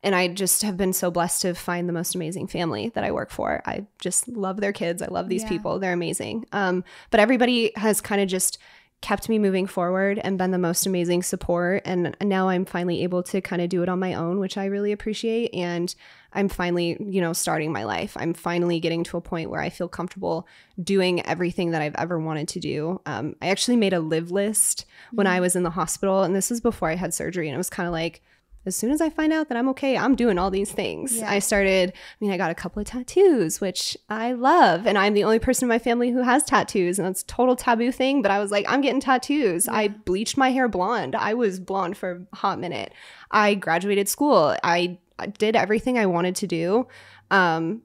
And I just have been so blessed to find the most amazing family that I work for. I just love their kids. I love these Yeah. people. They're amazing. Um, but everybody has kind of just kept me moving forward and been the most amazing support. And now I'm finally able to kind of do it on my own, which I really appreciate. And I'm finally, you know, starting my life. I'm finally getting to a point where I feel comfortable doing everything that I've ever wanted to do. Um, I actually made a live list when I was in the hospital, and this was before I had surgery. And it was kind of like, as soon as I find out that I'm okay, I'm doing all these things. Yeah. I started, I mean, I got a couple of tattoos, which I love. And I'm the only person in my family who has tattoos. And it's a total taboo thing. But I was like, I'm getting tattoos. I bleached my hair blonde. I was blonde for a hot minute. I graduated school. I, I did everything I wanted to do. Um,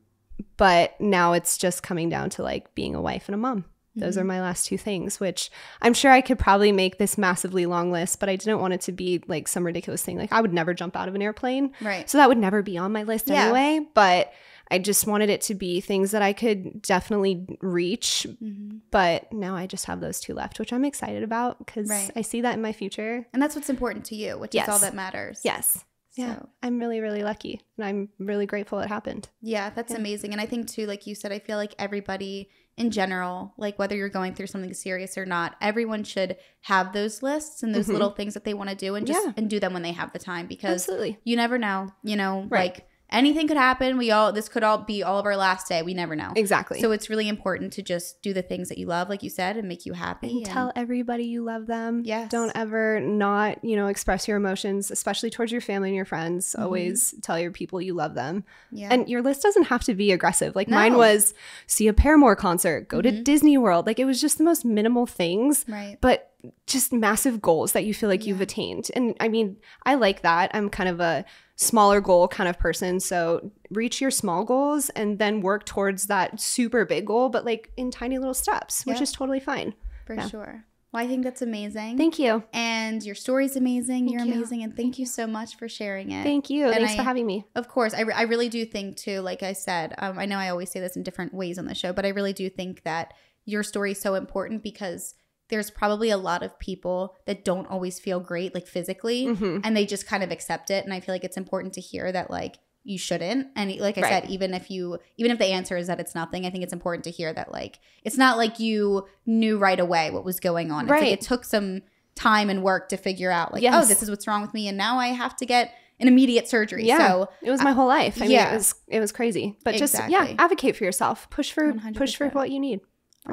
but now it's just coming down to like being a wife and a mom. Those Mm-hmm. are my last two things, which I'm sure I could probably make this massively long list, but I didn't want it to be like some ridiculous thing. Like I would never jump out of an airplane. Right. So that would never be on my list Yeah. anyway. But I just wanted it to be things that I could definitely reach. Mhm. But now I just have those two left, which I'm excited about because Right. I see that in my future. And that's what's important to you, which Yes. is all that matters. Yes. Yeah. So- I'm really, really lucky. And I'm really grateful it happened. Yeah, that's Yeah. amazing. And I think too, like you said, I feel like everybody in general, like whether you're going through something serious or not, everyone should have those lists and those Mhm. little things that they want to do and just Yeah. and do them when they have the time because Absolutely. you never know, you know, Right. like anything could happen. We all this could all be all of our last day. We never know. Exactly. So it's really important to just do the things that you love, like you said, and make you happy. and tell everybody you love them. Yes. Don't ever not, you know, express your emotions, especially towards your family and your friends. Mhm. Always tell your people you love them. yeah. And your list doesn't have to be aggressive. Like mine was see a Paramore concert, go to Mhm. Disney World. Like it was just the most minimal things, right. but just massive goals that you feel like you've attained. And I mean, I like that. I'm kind of a smaller goal kind of person. So reach your small goals and then work towards that super big goal, but like in tiny little steps, which is totally fine. For yeah. sure. Well, I think that's amazing. Thank you. and your story's amazing. Thank You're you. amazing. And thank you so much for sharing it. Thank you. And Thanks for having me. Of course, I, re- I really do think too. Like I said, um, I know I always say this in different ways on the show, but I really do think that your story is so important because there's probably a lot of people that don't always feel great, like physically, mm-hmm. and they just kind of accept it. And I feel like it's important to hear that, like, you shouldn't and like i right. said even if you even if the answer is that it's nothing i think it's important to hear that like it's not like you knew right away what was going on right. Like it took some time and work to figure out like oh, yes. oh this is what's wrong with me and now i have to get an immediate surgery yeah. so it was my uh, whole life i yeah. mean it was it was crazy but exactly. just yeah advocate for yourself push for 100%. push for what you need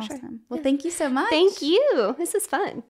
for awesome. sure. Well, thank you so much. Thank you. This is fun.